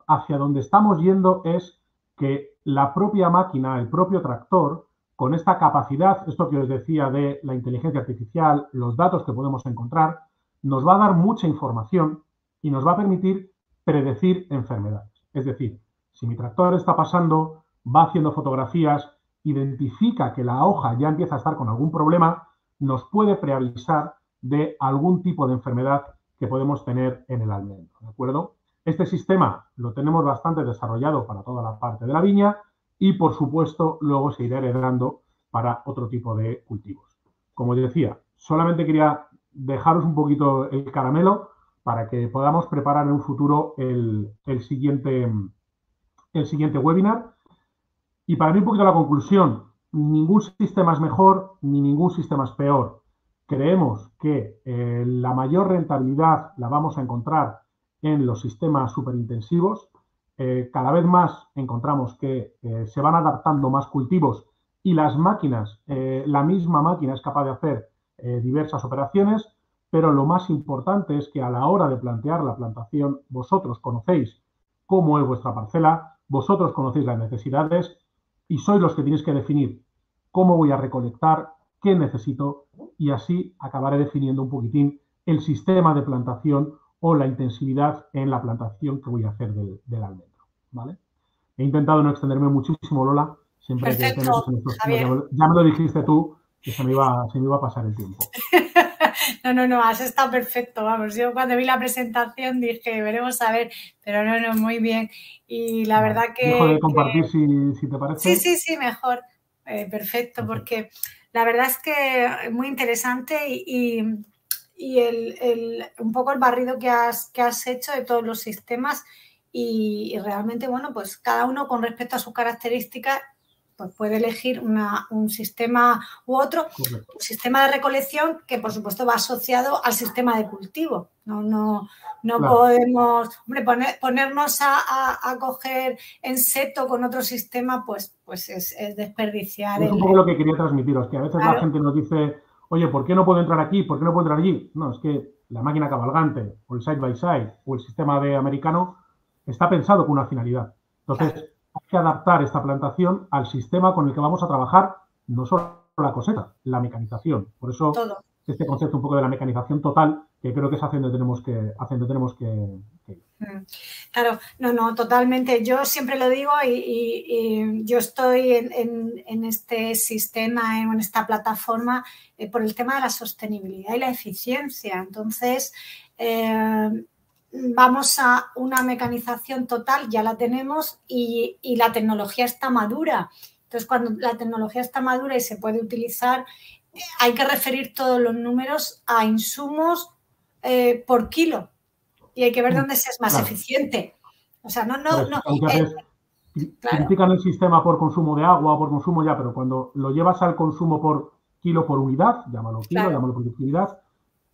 hacia donde estamos yendo es que la propia máquina, el propio tractor, con esta capacidad, esto que os decía de la inteligencia artificial, los datos que podemos encontrar, nos va a dar mucha información y nos va a permitir predecir enfermedades. Es decir, si mi tractor está pasando va haciendo fotografías, identifica que la hoja ya empieza a estar con algún problema, nos puede preavisar de algún tipo de enfermedad que podemos tener en el almendro, ¿de acuerdo? Este sistema lo tenemos bastante desarrollado para toda la parte de la viña y, por supuesto, luego se irá heredando para otro tipo de cultivos. Como decía, solamente quería dejaros un poquito el caramelo para que podamos preparar en un futuro el, el siguiente, el siguiente webinar y para mí un poquito la conclusión, ningún sistema es mejor ni ningún sistema es peor. Creemos que eh, la mayor rentabilidad la vamos a encontrar en los sistemas superintensivos. Eh, cada vez más encontramos que eh, se van adaptando más cultivos y las máquinas, la misma máquina es capaz de hacer diversas operaciones, pero lo más importante es que a la hora de plantear la plantación, vosotros conocéis cómo es vuestra parcela, vosotros conocéis las necesidades y sois los que tenéis que definir cómo voy a recolectar, qué necesito y así acabaré definiendo un poquitín el sistema de plantación o la intensividad en la plantación que voy a hacer del, almendro. ¿vale? He intentado no extenderme muchísimo, Lola. Siempre que ya me lo dijiste tú, que se me iba, se me iba a pasar el tiempo. no, no, no, has estado perfecto, vamos. Yo cuando vi la presentación dije, veremos a ver, pero no, no, muy bien. Y la verdad que... Dejo de compartir Si, te parece. Sí, sí, sí, mejor. Eh, perfecto, porque la verdad es que muy interesante y y el, un poco el barrido que has, que has hecho de todos los sistemas y, realmente, bueno, pues cada uno con respecto a sus características pues puede elegir un sistema u otro, un sistema de recolección que por supuesto va asociado al sistema de cultivo. No, no, no podemos hombre, ponernos a, a, coger en seto con otro sistema, pues, pues es, desperdiciar. Es un poco lo que quería transmitiros, que a veces la gente nos dice, oye, ¿por qué no puedo entrar aquí? ¿Por qué no puedo entrar allí? No, es que la máquina cabalgante o el side by side o el sistema de americano está pensado con una finalidad. Entonces, que adaptar esta plantación al sistema con el que vamos a trabajar, no solo la cosecha, la mecanización. Por eso, este concepto un poco de la mecanización total que creo que es haciendo tenemos que, haciendo tenemos que, mm. Claro, no, no, totalmente. Yo siempre lo digo y, yo estoy en, este sistema, en esta plataforma, eh, por el tema de la sostenibilidad y la eficiencia. Entonces, eh, vamos a una mecanización total, ya la tenemos y, y la tecnología está madura. Entonces, cuando la tecnología está madura y se puede utilizar, eh, hay que referir todos los números a insumos eh, por kilo y hay que ver mm, dónde es más eficiente. O sea, no, no, no. Eh, critican el sistema por consumo de agua por consumo ya, pero cuando lo llevas al consumo por kilo por unidad, llámalo kilo, llámalo productividad,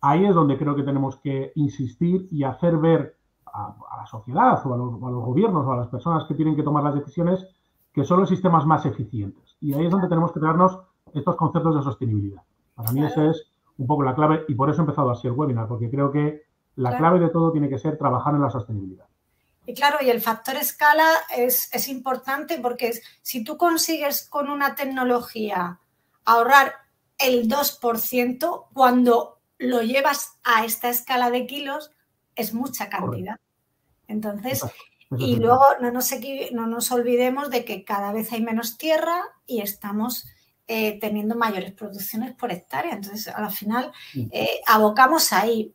ahí es donde creo que tenemos que insistir y hacer ver a, la sociedad o a, los, gobiernos o a las personas que tienen que tomar las decisiones que son los sistemas más eficientes. Y ahí es donde tenemos que darnos estos conceptos de sostenibilidad. Para mí ese es un poco la clave y por eso he empezado así el webinar, porque creo que la clave de todo tiene que ser trabajar en la sostenibilidad. Y claro, y el factor escala es, importante porque si tú consigues con una tecnología ahorrar el 2%, cuando lo llevas a esta escala de kilos, es mucha cantidad. Entonces, y luego no nos, no nos olvidemos de que cada vez hay menos tierra y estamos eh, teniendo mayores producciones por hectárea. Entonces, al final, eh, abocamos ahí.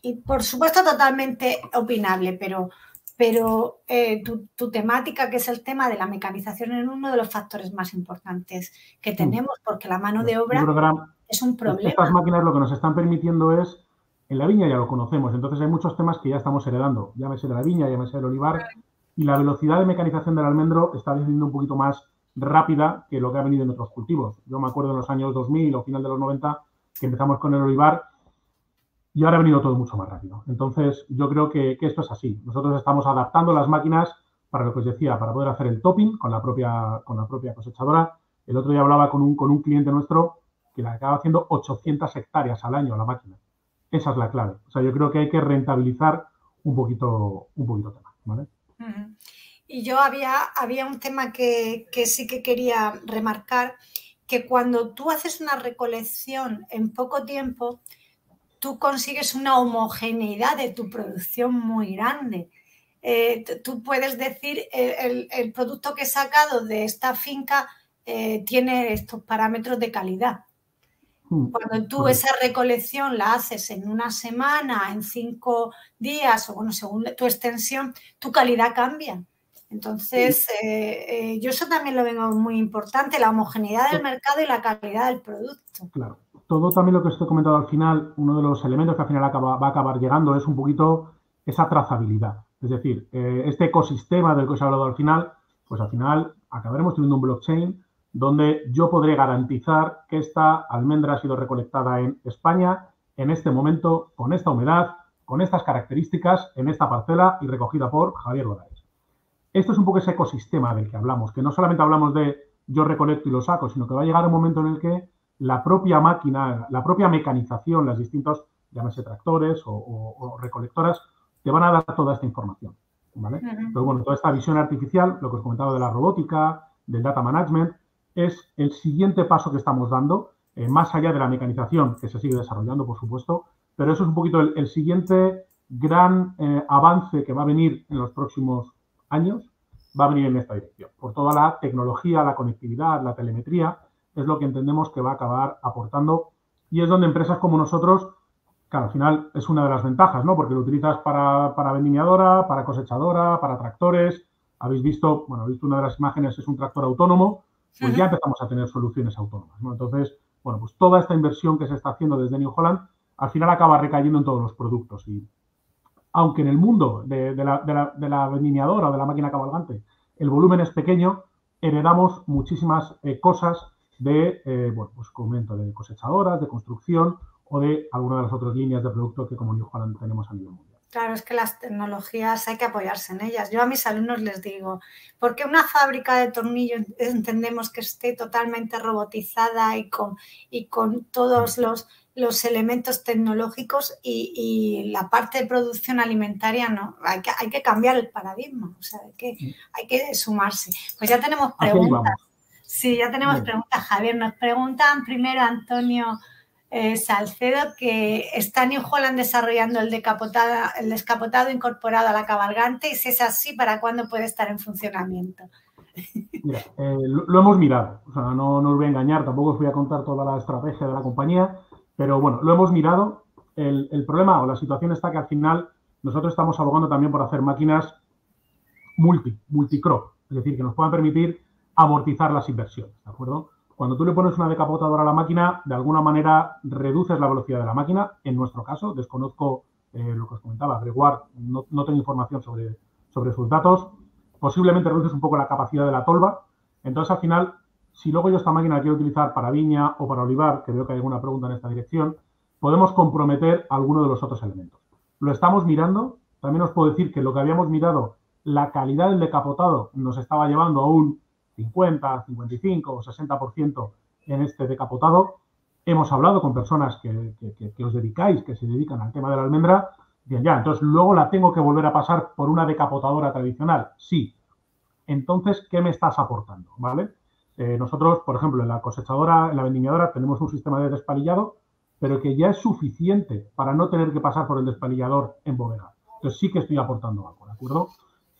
Y por supuesto, totalmente opinable, pero, pero eh, tu, temática, que es el tema de la mecanización, es uno de los factores más importantes que tenemos, porque la mano de obra es un problema. Estas máquinas lo que nos están permitiendo es, en la viña ya lo conocemos, entonces hay muchos temas que ya estamos heredando, llámese de la viña, llámese del olivar, y la velocidad de mecanización del almendro está viniendo un poquito más rápida que lo que ha venido en otros cultivos. Yo me acuerdo en los años 2000 o final de los 90 que empezamos con el olivar y ahora ha venido todo mucho más rápido. Entonces, yo creo que, esto es así. Nosotros estamos adaptando las máquinas para lo que os decía, para poder hacer el topping con la propia, con la propia cosechadora. El otro día hablaba con un, con un cliente nuestro que le acaba haciendo 800 hectáreas al año la máquina. Esa es la clave. O sea, yo creo que hay que rentabilizar un poquito, un poquito tema. ¿vale? Y yo había, había un tema que, sí que quería remarcar, que cuando tú haces una recolección en poco tiempo, tú consigues una homogeneidad de tu producción muy grande. Eh, tú puedes decir, eh, el, producto que he sacado de esta finca eh, tiene estos parámetros de calidad. Hmm. Cuando tú esa recolección la haces en una semana, en cinco días, o bueno, según tu extensión, tu calidad cambia. Entonces, eh, eh, yo eso también lo veo muy importante, la homogeneidad del mercado y la calidad del producto. Claro. Todo también lo que estoy comentando al final, uno de los elementos que al final va a acabar llegando es un poquito esa trazabilidad. Es decir, eh, este ecosistema del que os he hablado al final, pues al final acabaremos teniendo un blockchain donde yo podré garantizar que esta almendra ha sido recolectada en España en este momento, con esta humedad, con estas características en esta parcela y recogida por Javier Lodares. Esto es un poco ese ecosistema del que hablamos, que no solamente hablamos de yo recolecto y lo saco, sino que va a llegar un momento en el que la propia máquina, la propia mecanización, las distintos, llámese tractores o, recolectoras, te van a dar toda esta información. ¿vale? bueno, toda esta visión artificial, lo que os comentaba de la robótica, del data management, es el siguiente paso que estamos dando, eh, más allá de la mecanización que se sigue desarrollando, por supuesto, pero eso es un poquito el, siguiente gran eh, avance que va a venir en los próximos años, va a venir en esta dirección, por toda la tecnología, la conectividad, la telemetría, es lo que entendemos que va a acabar aportando y es donde empresas como nosotros, claro, al final es una de las ventajas, ¿no? Porque lo utilizas para, para vendimiadora, para cosechadora, para tractores. Habéis visto, bueno, habéis visto una de las imágenes, es un tractor autónomo, pues ya empezamos a tener soluciones autónomas, ¿no? Entonces, bueno, pues toda esta inversión que se está haciendo desde New Holland, al final acaba recayendo en todos los productos. Y aunque en el mundo de, la, de la, o de la máquina cabalgante el volumen es pequeño, heredamos muchísimas eh, cosas de, eh, bueno, pues comento de cosechadoras, de construcción o de alguna de las otras líneas de producto que como New Holland tenemos a nivel mundial. Claro, es que las tecnologías hay que apoyarse en ellas. Yo a mis alumnos les digo, porque una fábrica de tornillos entendemos que esté totalmente robotizada y con, y con todos los, los elementos tecnológicos y, la parte de producción alimentaria no. Hay que, hay que cambiar el paradigma, o sea, hay que, hay que sumarse. Pues ya tenemos preguntas. Sí, ya tenemos preguntas, Javier. Nos preguntan primero Antonio eh, Salcedo que está New Holland desarrollando el, descapotado incorporado a la cabalgante y si es así, ¿para cuándo puede estar en funcionamiento? Eh, lo, hemos mirado, o sea, no, no os voy a engañar, tampoco os voy a contar toda la estrategia de la compañía, pero bueno, lo hemos mirado. El, el problema o la situación está que al final nosotros estamos abogando también por hacer máquinas multi, multicrop, es decir, que nos puedan permitir amortizar las inversiones, ¿de acuerdo? Cuando tú le pones una decapotadora a la máquina, de alguna manera reduces la velocidad de la máquina. En nuestro caso, desconozco eh, lo que os comentaba, Gregoire, no, tengo información sobre, sobre sus datos. Posiblemente reduces un poco la capacidad de la tolva. Entonces, al final, si luego yo esta máquina quiero utilizar para viña o para olivar, que veo que hay alguna pregunta en esta dirección, podemos comprometer alguno de los otros elementos. Lo estamos mirando. También os puedo decir que lo que habíamos mirado, la calidad del decapotado nos estaba llevando a un 50, 55 o 60% en este decapotado. Hemos hablado con personas que, os dedicáis, que se dedican al tema de la almendra. Bien, ya, entonces luego la tengo que volver a pasar por una decapotadora tradicional. Sí. Entonces, ¿qué me estás aportando? ¿Vale? Eh, nosotros, por ejemplo, en la cosechadora, en la vendimiadora, tenemos un sistema de despalillado, pero que ya es suficiente para no tener que pasar por el despalillador en bodega. Entonces sí que estoy aportando algo, ¿de acuerdo?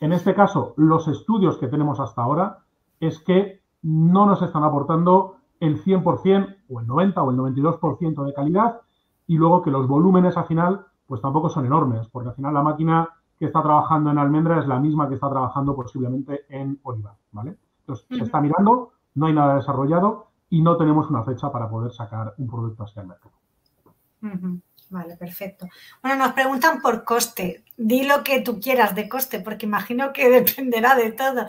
En este caso, los estudios que tenemos hasta ahora es que no nos están aportando el 100% o el 90 o el 92% de calidad y luego que los volúmenes al final pues tampoco son enormes, porque al final la máquina que está trabajando en almendra es la misma que está trabajando posiblemente en oliva, ¿vale? Entonces, se está mirando, no hay nada desarrollado y no tenemos una fecha para poder sacar un producto así al mercado. Vale, perfecto. Bueno, nos preguntan por coste. Di lo que tú quieras de coste, porque imagino que dependerá de todo.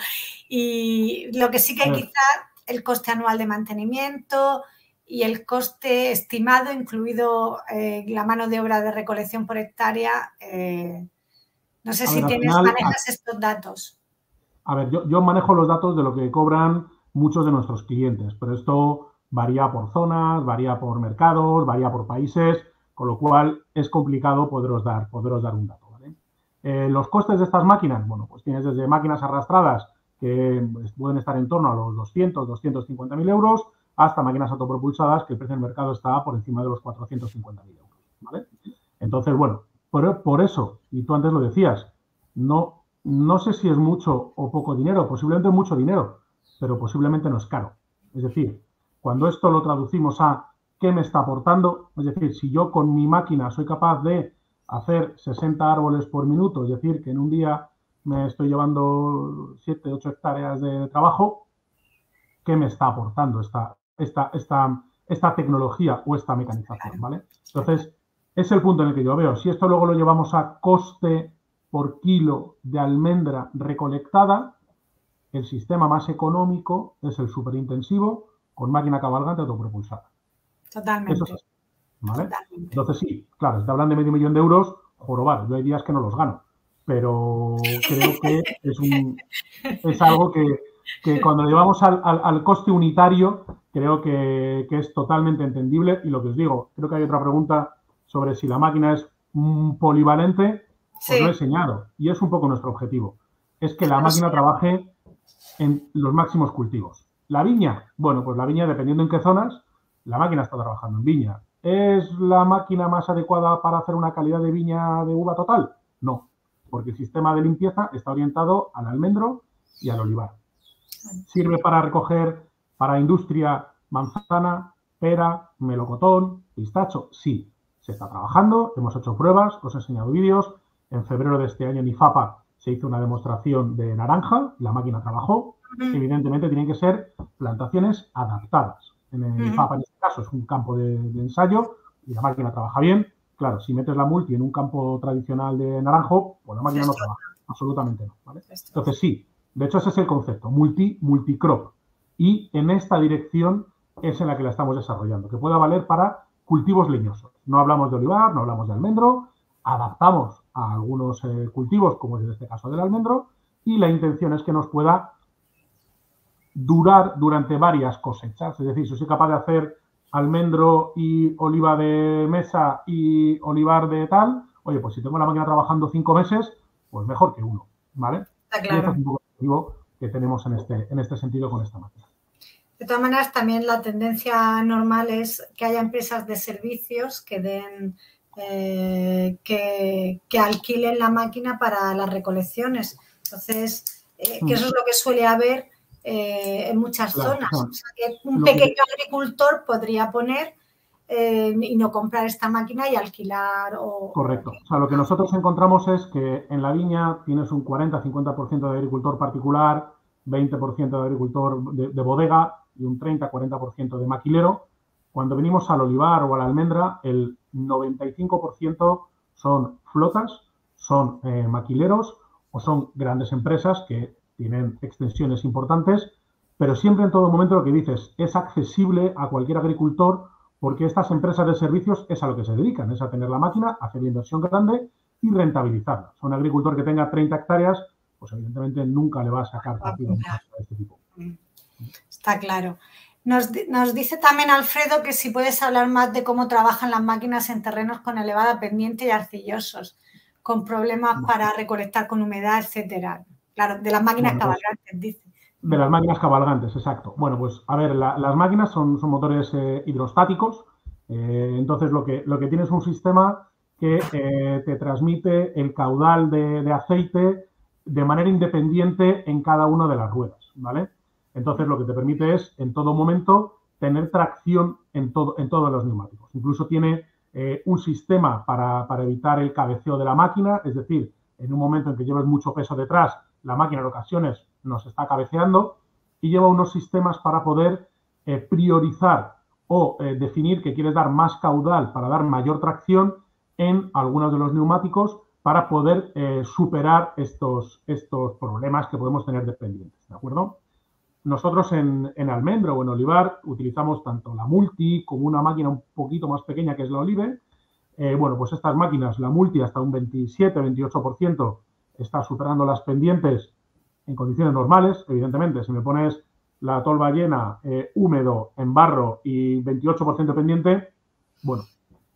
Y lo que sí que hay quizá el coste anual de mantenimiento y el coste estimado, incluido eh, la mano de obra de recolección por hectárea. Eh, no sé si tienes, manejas estos datos. A ver, yo, yo manejo los datos de lo que cobran muchos de nuestros clientes, pero esto varía por zonas, varía por mercados, varía por países con lo cual es complicado poderos dar, poderos dar un dato. Eh, los costes de estas máquinas, bueno, pues tienes desde máquinas arrastradas que pues, pueden estar en torno a los 200, 250 mil euros, hasta máquinas autopropulsadas que el precio del mercado está por encima de los 450 mil euros. ¿vale? Entonces, bueno, por, por, eso, y tú antes lo decías, no, no sé si es mucho o poco dinero, posiblemente mucho dinero, pero posiblemente no es caro. Es decir, cuando esto lo traducimos a qué me está aportando. Es decir, si yo con mi máquina soy capaz de hacer 60 árboles por minuto, es decir, que en un día me estoy llevando 7, 8 hectáreas de trabajo, ¿qué me está aportando esta, esta, esta, esta tecnología o esta mecanización? ¿vale? Entonces, es el punto en el que yo veo. Si esto luego lo llevamos a coste por kilo de almendra recolectada, el sistema más económico es el superintensivo con máquina cabalgante autopropulsada. Totalmente. Entonces sí, claro, si te hablan de medio millón de euros, jorobados. Yo hay días que no los gano, pero creo que es, un, es algo que, que cuando llevamos al, al, coste unitario, creo que, que, es totalmente entendible. Y lo que os digo, creo que hay otra pregunta sobre si la máquina es polivalente, pues lo he enseñado. Y es un poco nuestro objetivo. Es que la máquina trabaje en los máximos cultivos. La viña, bueno, pues la viña, dependiendo en qué zonas, la máquina está trabajando en viña. ¿Es la máquina más adecuada para hacer una calidad de viña de uva total? No, porque el sistema de limpieza está orientado al almendro y al olivar. ¿Sirve para recoger para industria manzana, pera, melocotón, pistacho? Sí, se está trabajando, hemos hecho pruebas, os he enseñado vídeos. En febrero de este año en IFAPA se hizo una demostración de naranja, la máquina trabajó. Evidentemente tienen que ser plantaciones adaptadas. En el IFAPA en este caso es un campo de, ensayo y la máquina trabaja bien. Claro, si metes la multi en un campo tradicional de naranjo, pues la máquina no trabaja, absolutamente no. Entonces sí, de hecho, ese es el concepto, multi, multicrop. Y en esta dirección es en la que la estamos desarrollando, que pueda valer para cultivos leñosos. No hablamos de olivar, no hablamos de almendro, adaptamos a algunos eh, cultivos, como es en este caso del almendro, y la intención es que nos pueda durar durante varias cosechas. Es decir, si soy capaz de hacer almendro y oliva de mesa y olivar de tal, oye, pues si tengo la máquina trabajando cinco meses, pues mejor que uno, ¿vale? Está claro que tenemos en este, en este sentido con esta máquina. De todas maneras, también la tendencia normal es que haya empresas de servicios que den eh, que, alquilen la máquina para las recolecciones. Entonces, eh, que eso es lo que suele haber eh, en muchas zonas. O sea, que un pequeño agricultor podría poner eh, y no comprar esta máquina y alquilar o... Correcto. O sea, lo que nosotros encontramos es que en la viña tienes un 40-50% de agricultor particular, 20% de agricultor de, bodega y un 30-40% de maquilero. Cuando venimos al olivar o a la almendra, el 95% son flotas, son eh, maquileros o son grandes empresas que tienen extensiones importantes, pero siempre en todo momento lo que dices es accesible a cualquier agricultor porque estas empresas de servicios es a lo que se dedican, es a tener la máquina, hacer la inversión grande y rentabilizarla. un agricultor que tenga 30 hectáreas, pues evidentemente nunca le va a sacar partido a este tipo. Está claro. Nos, dice también Alfredo que si puedes hablar más de cómo trabajan las máquinas en terrenos con elevada pendiente y arcillosos, con problemas para recolectar con humedad, etcétera. Claro, de las máquinas pues cabalgantes, dice. De las máquinas cabalgantes, exacto. Bueno, pues a ver, las máquinas son, son motores eh, hidrostáticos, eh, entonces lo que, lo que tiene es un sistema que eh, te transmite el caudal de, aceite de manera independiente en cada una de las ruedas, ¿vale? Entonces lo que te permite es, en todo momento, tener tracción en, todo, en todos los neumáticos. Incluso tiene un sistema para, para evitar el cabeceo de la máquina, es decir, en un momento en que lleves mucho peso detrás, la máquina en ocasiones nos está cabeceando y lleva unos sistemas para poder eh, priorizar o eh, definir que quieres dar más caudal para dar mayor tracción en algunos de los neumáticos para poder eh, superar estos, estos problemas que podemos tener dependientes, ¿de acuerdo? Nosotros en, en, almendro o en olivar utilizamos tanto la multi como una máquina un poquito más pequeña que es la olive. bueno, pues estas máquinas, la multi hasta un 27-28% está superando las pendientes en condiciones normales, evidentemente, si me pones la tolva llena, eh, húmedo, en barro y 28% pendiente, bueno,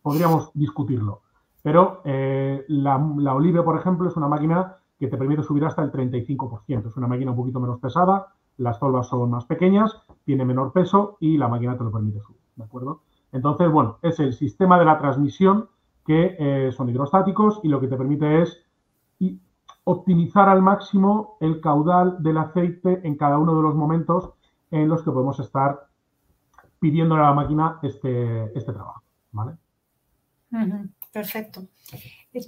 podríamos discutirlo. Pero eh, la, Olive, por ejemplo, es una máquina que te permite subir hasta el 35%. Es una máquina un poquito menos pesada, las tolvas son más pequeñas, tiene menor peso y la máquina te lo permite subir, ¿de acuerdo? Entonces, bueno, es el sistema de la transmisión que eh, son hidrostáticos y lo que te permite es optimizar al máximo el caudal del aceite en cada uno de los momentos en los que podemos estar pidiendo a la máquina este, este trabajo. ¿vale? perfecto.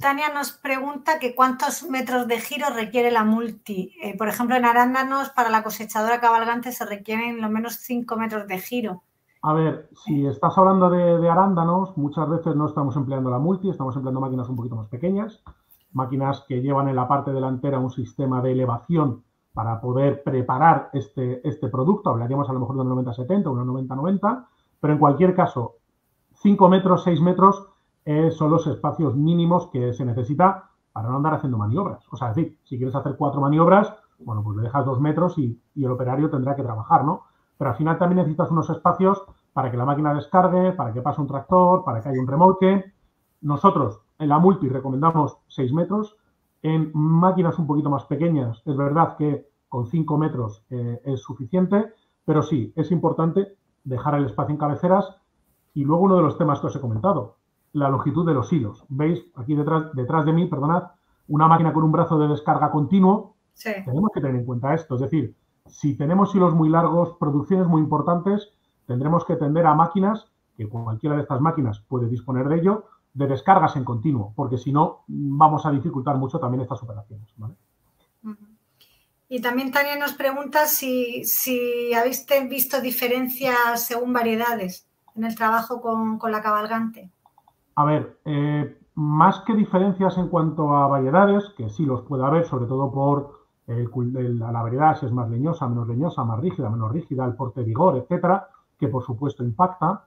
Tania nos pregunta que cuántos metros de giro requiere la multi. Eh, por ejemplo, en arándanos para la cosechadora cabalgante se requieren lo menos 5 metros de giro. A ver, si estás hablando de, de, arándanos, muchas veces no estamos empleando la multi, estamos empleando máquinas un poquito más pequeñas máquinas que llevan en la parte delantera un sistema de elevación para poder preparar este, este producto. Hablaríamos a lo mejor de un 90-70, un 90-90, pero en cualquier caso, 5 metros, 6 metros eh, son los espacios mínimos que se necesita para no andar haciendo maniobras. O sea, decir, si quieres hacer cuatro maniobras, bueno, pues le dejas dos metros y, el operario tendrá que trabajar, ¿no? Pero al final también necesitas unos espacios para que la máquina descargue, para que pase un tractor, para que haya un remolque. Nosotros en la multi recomendamos 6 metros. En máquinas un poquito más pequeñas, es verdad que con 5 metros eh, es suficiente, pero sí, es importante dejar el espacio en cabeceras. Y luego uno de los temas que os he comentado, la longitud de los hilos. ¿Veis? Aquí detrás, detrás de mí, perdonad, una máquina con un brazo de descarga continuo. Tenemos que tener en cuenta esto. Es decir, si tenemos hilos muy largos, producciones muy importantes, tendremos que tender a máquinas, que cualquiera de estas máquinas puede disponer de ello, de descargas en continuo, porque si no, vamos a dificultar mucho también estas operaciones. Y también Tania nos pregunta si, si habéis visto diferencias según variedades en el trabajo con, la cabalgante. A ver, eh, más que diferencias en cuanto a variedades, que sí los puede haber, sobre todo por la variedad, si es más leñosa, menos leñosa, más rígida, menos rígida, el porte vigor, etcétera, que por supuesto impacta.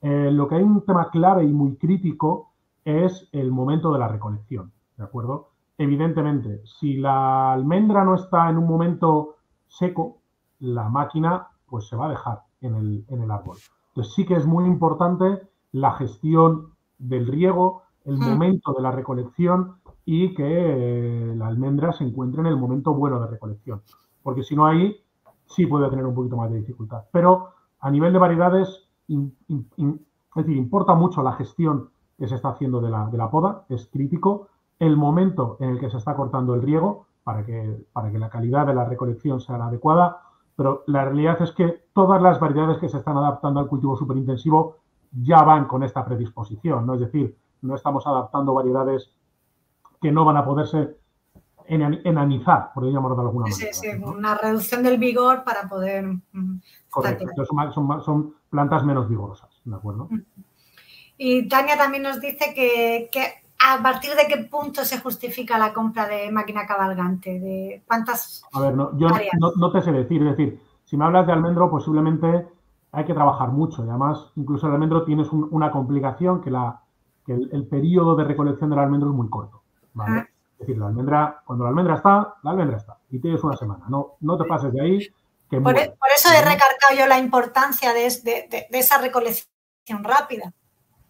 Eh, lo que hay un tema clave y muy crítico es el momento de la recolección, ¿de acuerdo? Evidentemente, si la almendra no está en un momento seco, la máquina pues se va a dejar en el, en el árbol. Entonces sí que es muy importante la gestión del riego, el hmm. momento de la recolección y que eh, la almendra se encuentre en el momento bueno de recolección. Porque si no ahí sí puede tener un poquito más de dificultad. Pero a nivel de variedades, es decir, importa mucho la gestión que se está haciendo de la, de la, poda, es crítico, el momento en el que se está cortando el riego para que, para que la calidad de la recolección sea la adecuada, pero la realidad es que todas las variedades que se están adaptando al cultivo superintensivo ya van con esta predisposición, ¿no? Es decir, no estamos adaptando variedades que no van a poderse enanizar, por llamarlo de alguna manera. Sí, sí, una reducción del vigor para poder... Mm, Correcto, son, son, plantas menos vigorosas, ¿de acuerdo? Y Tania también nos dice que, a partir de qué punto se justifica la compra de máquina cabalgante, de cuántas... A ver, no, yo no, te sé decir, es decir, si me hablas de almendro, posiblemente hay que trabajar mucho y además incluso el almendro tienes una complicación que, la, que el, periodo de recolección del almendro es muy corto, ¿vale? Ah. Es decir, la almendra, cuando la almendra está, la almendra está. Y tienes una semana. No, no te pases de ahí. Que por, e, por, eso he recargado yo la importancia de, de, de, esa recolección rápida.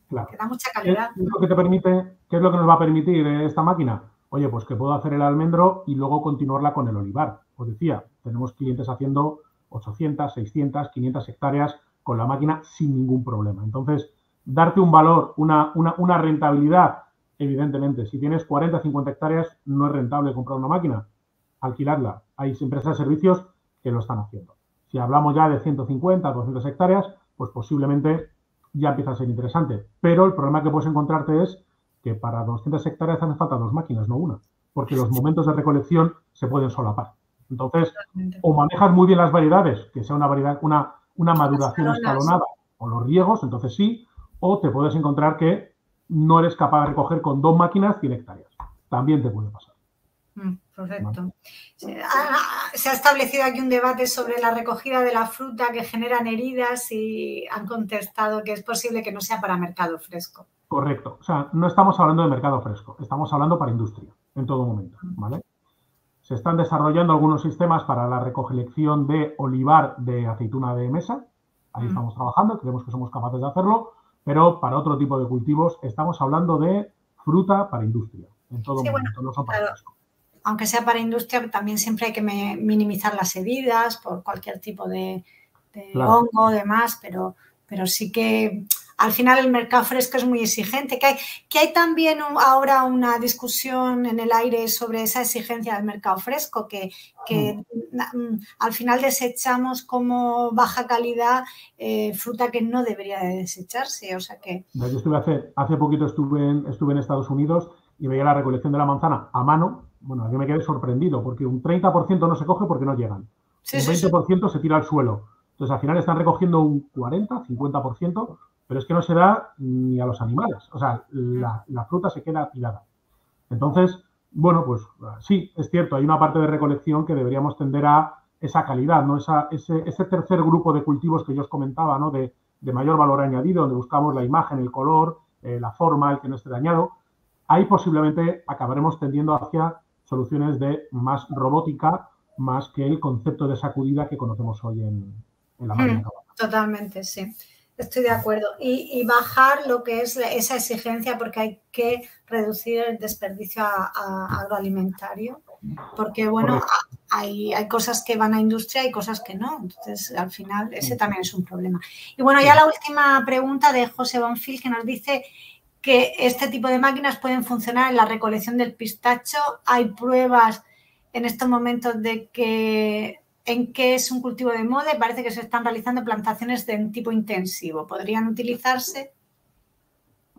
Claro. Que da mucha calidad. ¿Qué es lo que te permite, qué es lo que nos va a permitir esta máquina? Oye, pues que puedo hacer el almendro y luego continuarla con el olivar. Os decía, tenemos clientes haciendo 800, 600, 500 hectáreas con la máquina sin ningún problema. Entonces, darte un valor, una, una, una rentabilidad Evidentemente, si tienes 40, 50 hectáreas, no es rentable comprar una máquina, alquilarla. Hay empresas de servicios que lo están haciendo. Si hablamos ya de 150, 200 hectáreas, pues posiblemente ya empieza a ser interesante. Pero el problema que puedes encontrarte es que para 200 hectáreas hacen falta dos máquinas, no una, porque los momentos de recolección se pueden solapar. Entonces, o manejas muy bien las variedades, que sea una variedad, una, una maduración escalonada, o los riegos, entonces sí, o te puedes encontrar que no eres capaz de recoger con dos máquinas 100 hectáreas. También te puede pasar. Mm, perfecto. Se ha, establecido aquí un debate sobre la recogida de la fruta que generan heridas y han contestado que es posible que no sea para mercado fresco. Correcto. O sea, no estamos hablando de mercado fresco, estamos hablando para industria en todo momento. Mm. ¿vale? Se están desarrollando algunos sistemas para la recolección de olivar de aceituna de mesa. Ahí mm. estamos trabajando, creemos que somos capaces de hacerlo pero para otro tipo de cultivos estamos hablando de fruta para industria. En todo momento, no son para Aunque sea para industria, también siempre hay que minimizar las heridas por cualquier tipo de, de hongo, demás, pero, pero sí que al final el mercado fresco es muy exigente, que hay, que hay también ahora una discusión en el aire sobre esa exigencia del mercado fresco, que, mm. Mm, al final desechamos como baja calidad eh, fruta que no debería de desecharse. O sea que... Yo estuve hace, hace poquito estuve en, estuve en Estados Unidos y veía la recolección de la manzana a mano. Bueno, yo me quedé sorprendido porque un 30% no se coge porque no llegan. un 20% se tira al suelo. Entonces, al final están recogiendo un 40, 50%, pero es que no se da ni a los animales. O sea, la, fruta se queda tirada. Entonces, bueno, pues sí, es cierto, hay una parte de recolección que deberíamos tender a esa calidad, ¿no? Esa, ese, ese, tercer grupo de cultivos que yo os comentaba, ¿no? De, mayor valor añadido, donde buscamos la imagen, el color, eh, la forma, el que no esté dañado, ahí posiblemente acabaremos tendiendo hacia soluciones de más robótica, más que el concepto de sacudida que conocemos hoy en, la máquina. Hmm, totalmente, sí. Estoy de acuerdo. Y, bajar lo que es esa exigencia porque hay que reducir el desperdicio agroalimentario. Porque, bueno, hay, hay, cosas que van a industria y cosas que no. Entonces, al final, ese también es un problema. Y bueno, ya la última pregunta de José Bonfil que nos dice que este tipo de máquinas pueden funcionar en la recolección del pistacho. Hay pruebas en estos momentos de que en qué es un cultivo de moda y parece que se están realizando plantaciones de tipo intensivo. ¿Podrían utilizarse?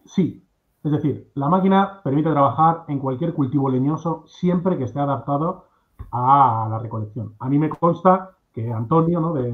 Sí, es decir, la máquina permite trabajar en cualquier cultivo leñoso siempre que esté adaptado a la recolección. A mí me consta que Antonio, ¿no? de,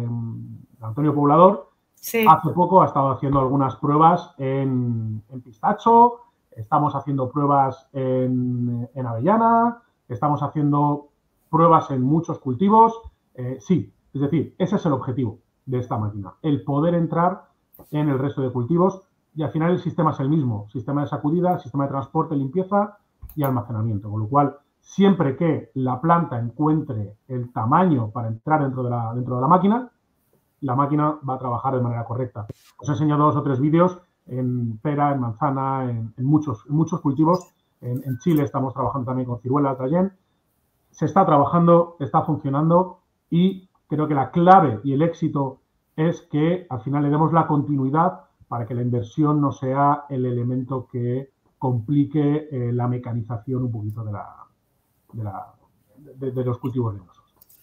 Antonio Poblador, hace poco ha estado haciendo algunas pruebas en, pistacho, estamos haciendo pruebas en, en avellana, estamos haciendo pruebas en muchos cultivos eh, sí, es decir, ese es el objetivo de esta máquina, el poder entrar en el resto de cultivos y al final el sistema es el mismo, sistema de sacudida, sistema de transporte, limpieza y almacenamiento, con lo cual siempre que la planta encuentre el tamaño para entrar dentro de la, dentro de la máquina, la máquina va a trabajar de manera correcta. Os he enseñado dos o tres vídeos en pera, en manzana, en, muchos, muchos cultivos. En, Chile estamos trabajando también con ciruela, trayén. Se está trabajando, está funcionando y creo que la clave y el éxito es que al final le demos la continuidad para que la inversión no sea el elemento que complique eh, la mecanización un poquito de, la, de, los cultivos leñosos.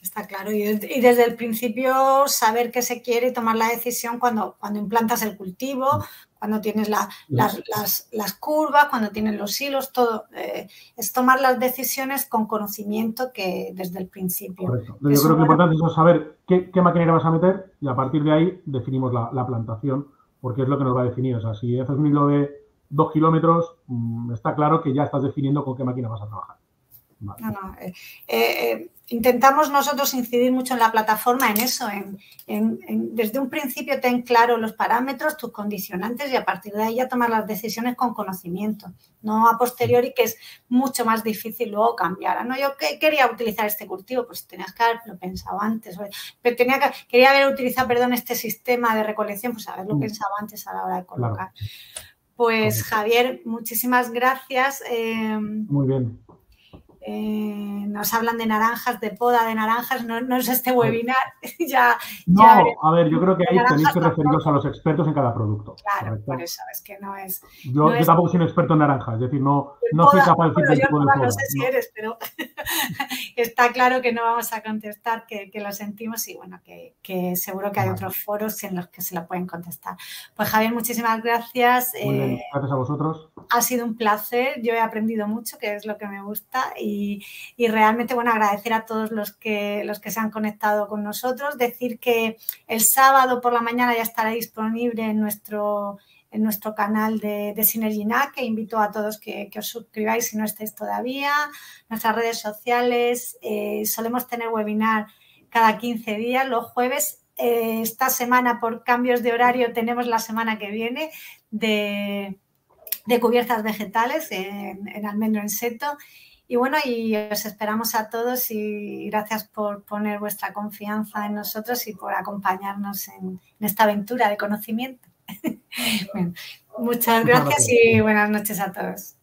Está claro, y, desde el principio saber qué se quiere y tomar la decisión cuando, cuando implantas el cultivo, mm cuando tienes las, curvas, cuando tienes los hilos, todo. Eh, es tomar las decisiones con conocimiento que desde el principio. Yo creo que lo importante es saber qué, qué maquinaria vas a meter y a partir de ahí definimos la, plantación, porque es lo que nos va a definir. O sea, si haces un hilo de dos kilómetros, mm, está claro que ya estás definiendo con qué máquina vas a trabajar. Eh, eh, intentamos nosotros incidir mucho en la plataforma en eso, en, desde un principio ten claro los parámetros, tus condicionantes y a partir de ahí ya tomar las decisiones con conocimiento, no a posteriori que es mucho más difícil luego cambiar. Ah, no, yo quería utilizar este cultivo, pues tenías que haberlo pensado antes, pero tenía que, quería haber utilizado, perdón, este sistema de recolección, pues haberlo mm. pensado antes a la hora de colocar. Pues Javier, muchísimas gracias. Eh, Muy bien. Eh, nos hablan de naranjas, de poda de naranjas, no, no es este webinar. ya, no, a ver, yo creo que ahí tenéis que referiros a los expertos en cada producto. Claro, por eso, es que no es. Yo, tampoco soy un experto en naranjas, es decir, no, no soy capaz de decir bueno, yo No sé si eres, pero está claro que no vamos a contestar, que, que lo sentimos y bueno, que, que seguro que hay otros foros en los que se lo pueden contestar. Pues Javier, muchísimas gracias. Eh, gracias a vosotros. Ha sido un placer, yo he aprendido mucho, que es lo que me gusta. Y y, realmente, bueno, agradecer a todos los que, los que se han conectado con nosotros, decir que el sábado por la mañana ya estará disponible en nuestro en nuestro canal de, de que invito a todos que, os suscribáis si no estáis todavía, nuestras redes sociales, eh, solemos tener webinar cada 15 días, los jueves. Eh, esta semana, por cambios de horario, tenemos la semana que viene de, cubiertas vegetales en almendro en seto y bueno, y os esperamos a todos y gracias por poner vuestra confianza en nosotros y por acompañarnos en, esta aventura de conocimiento. muchas gracias y buenas noches a todos.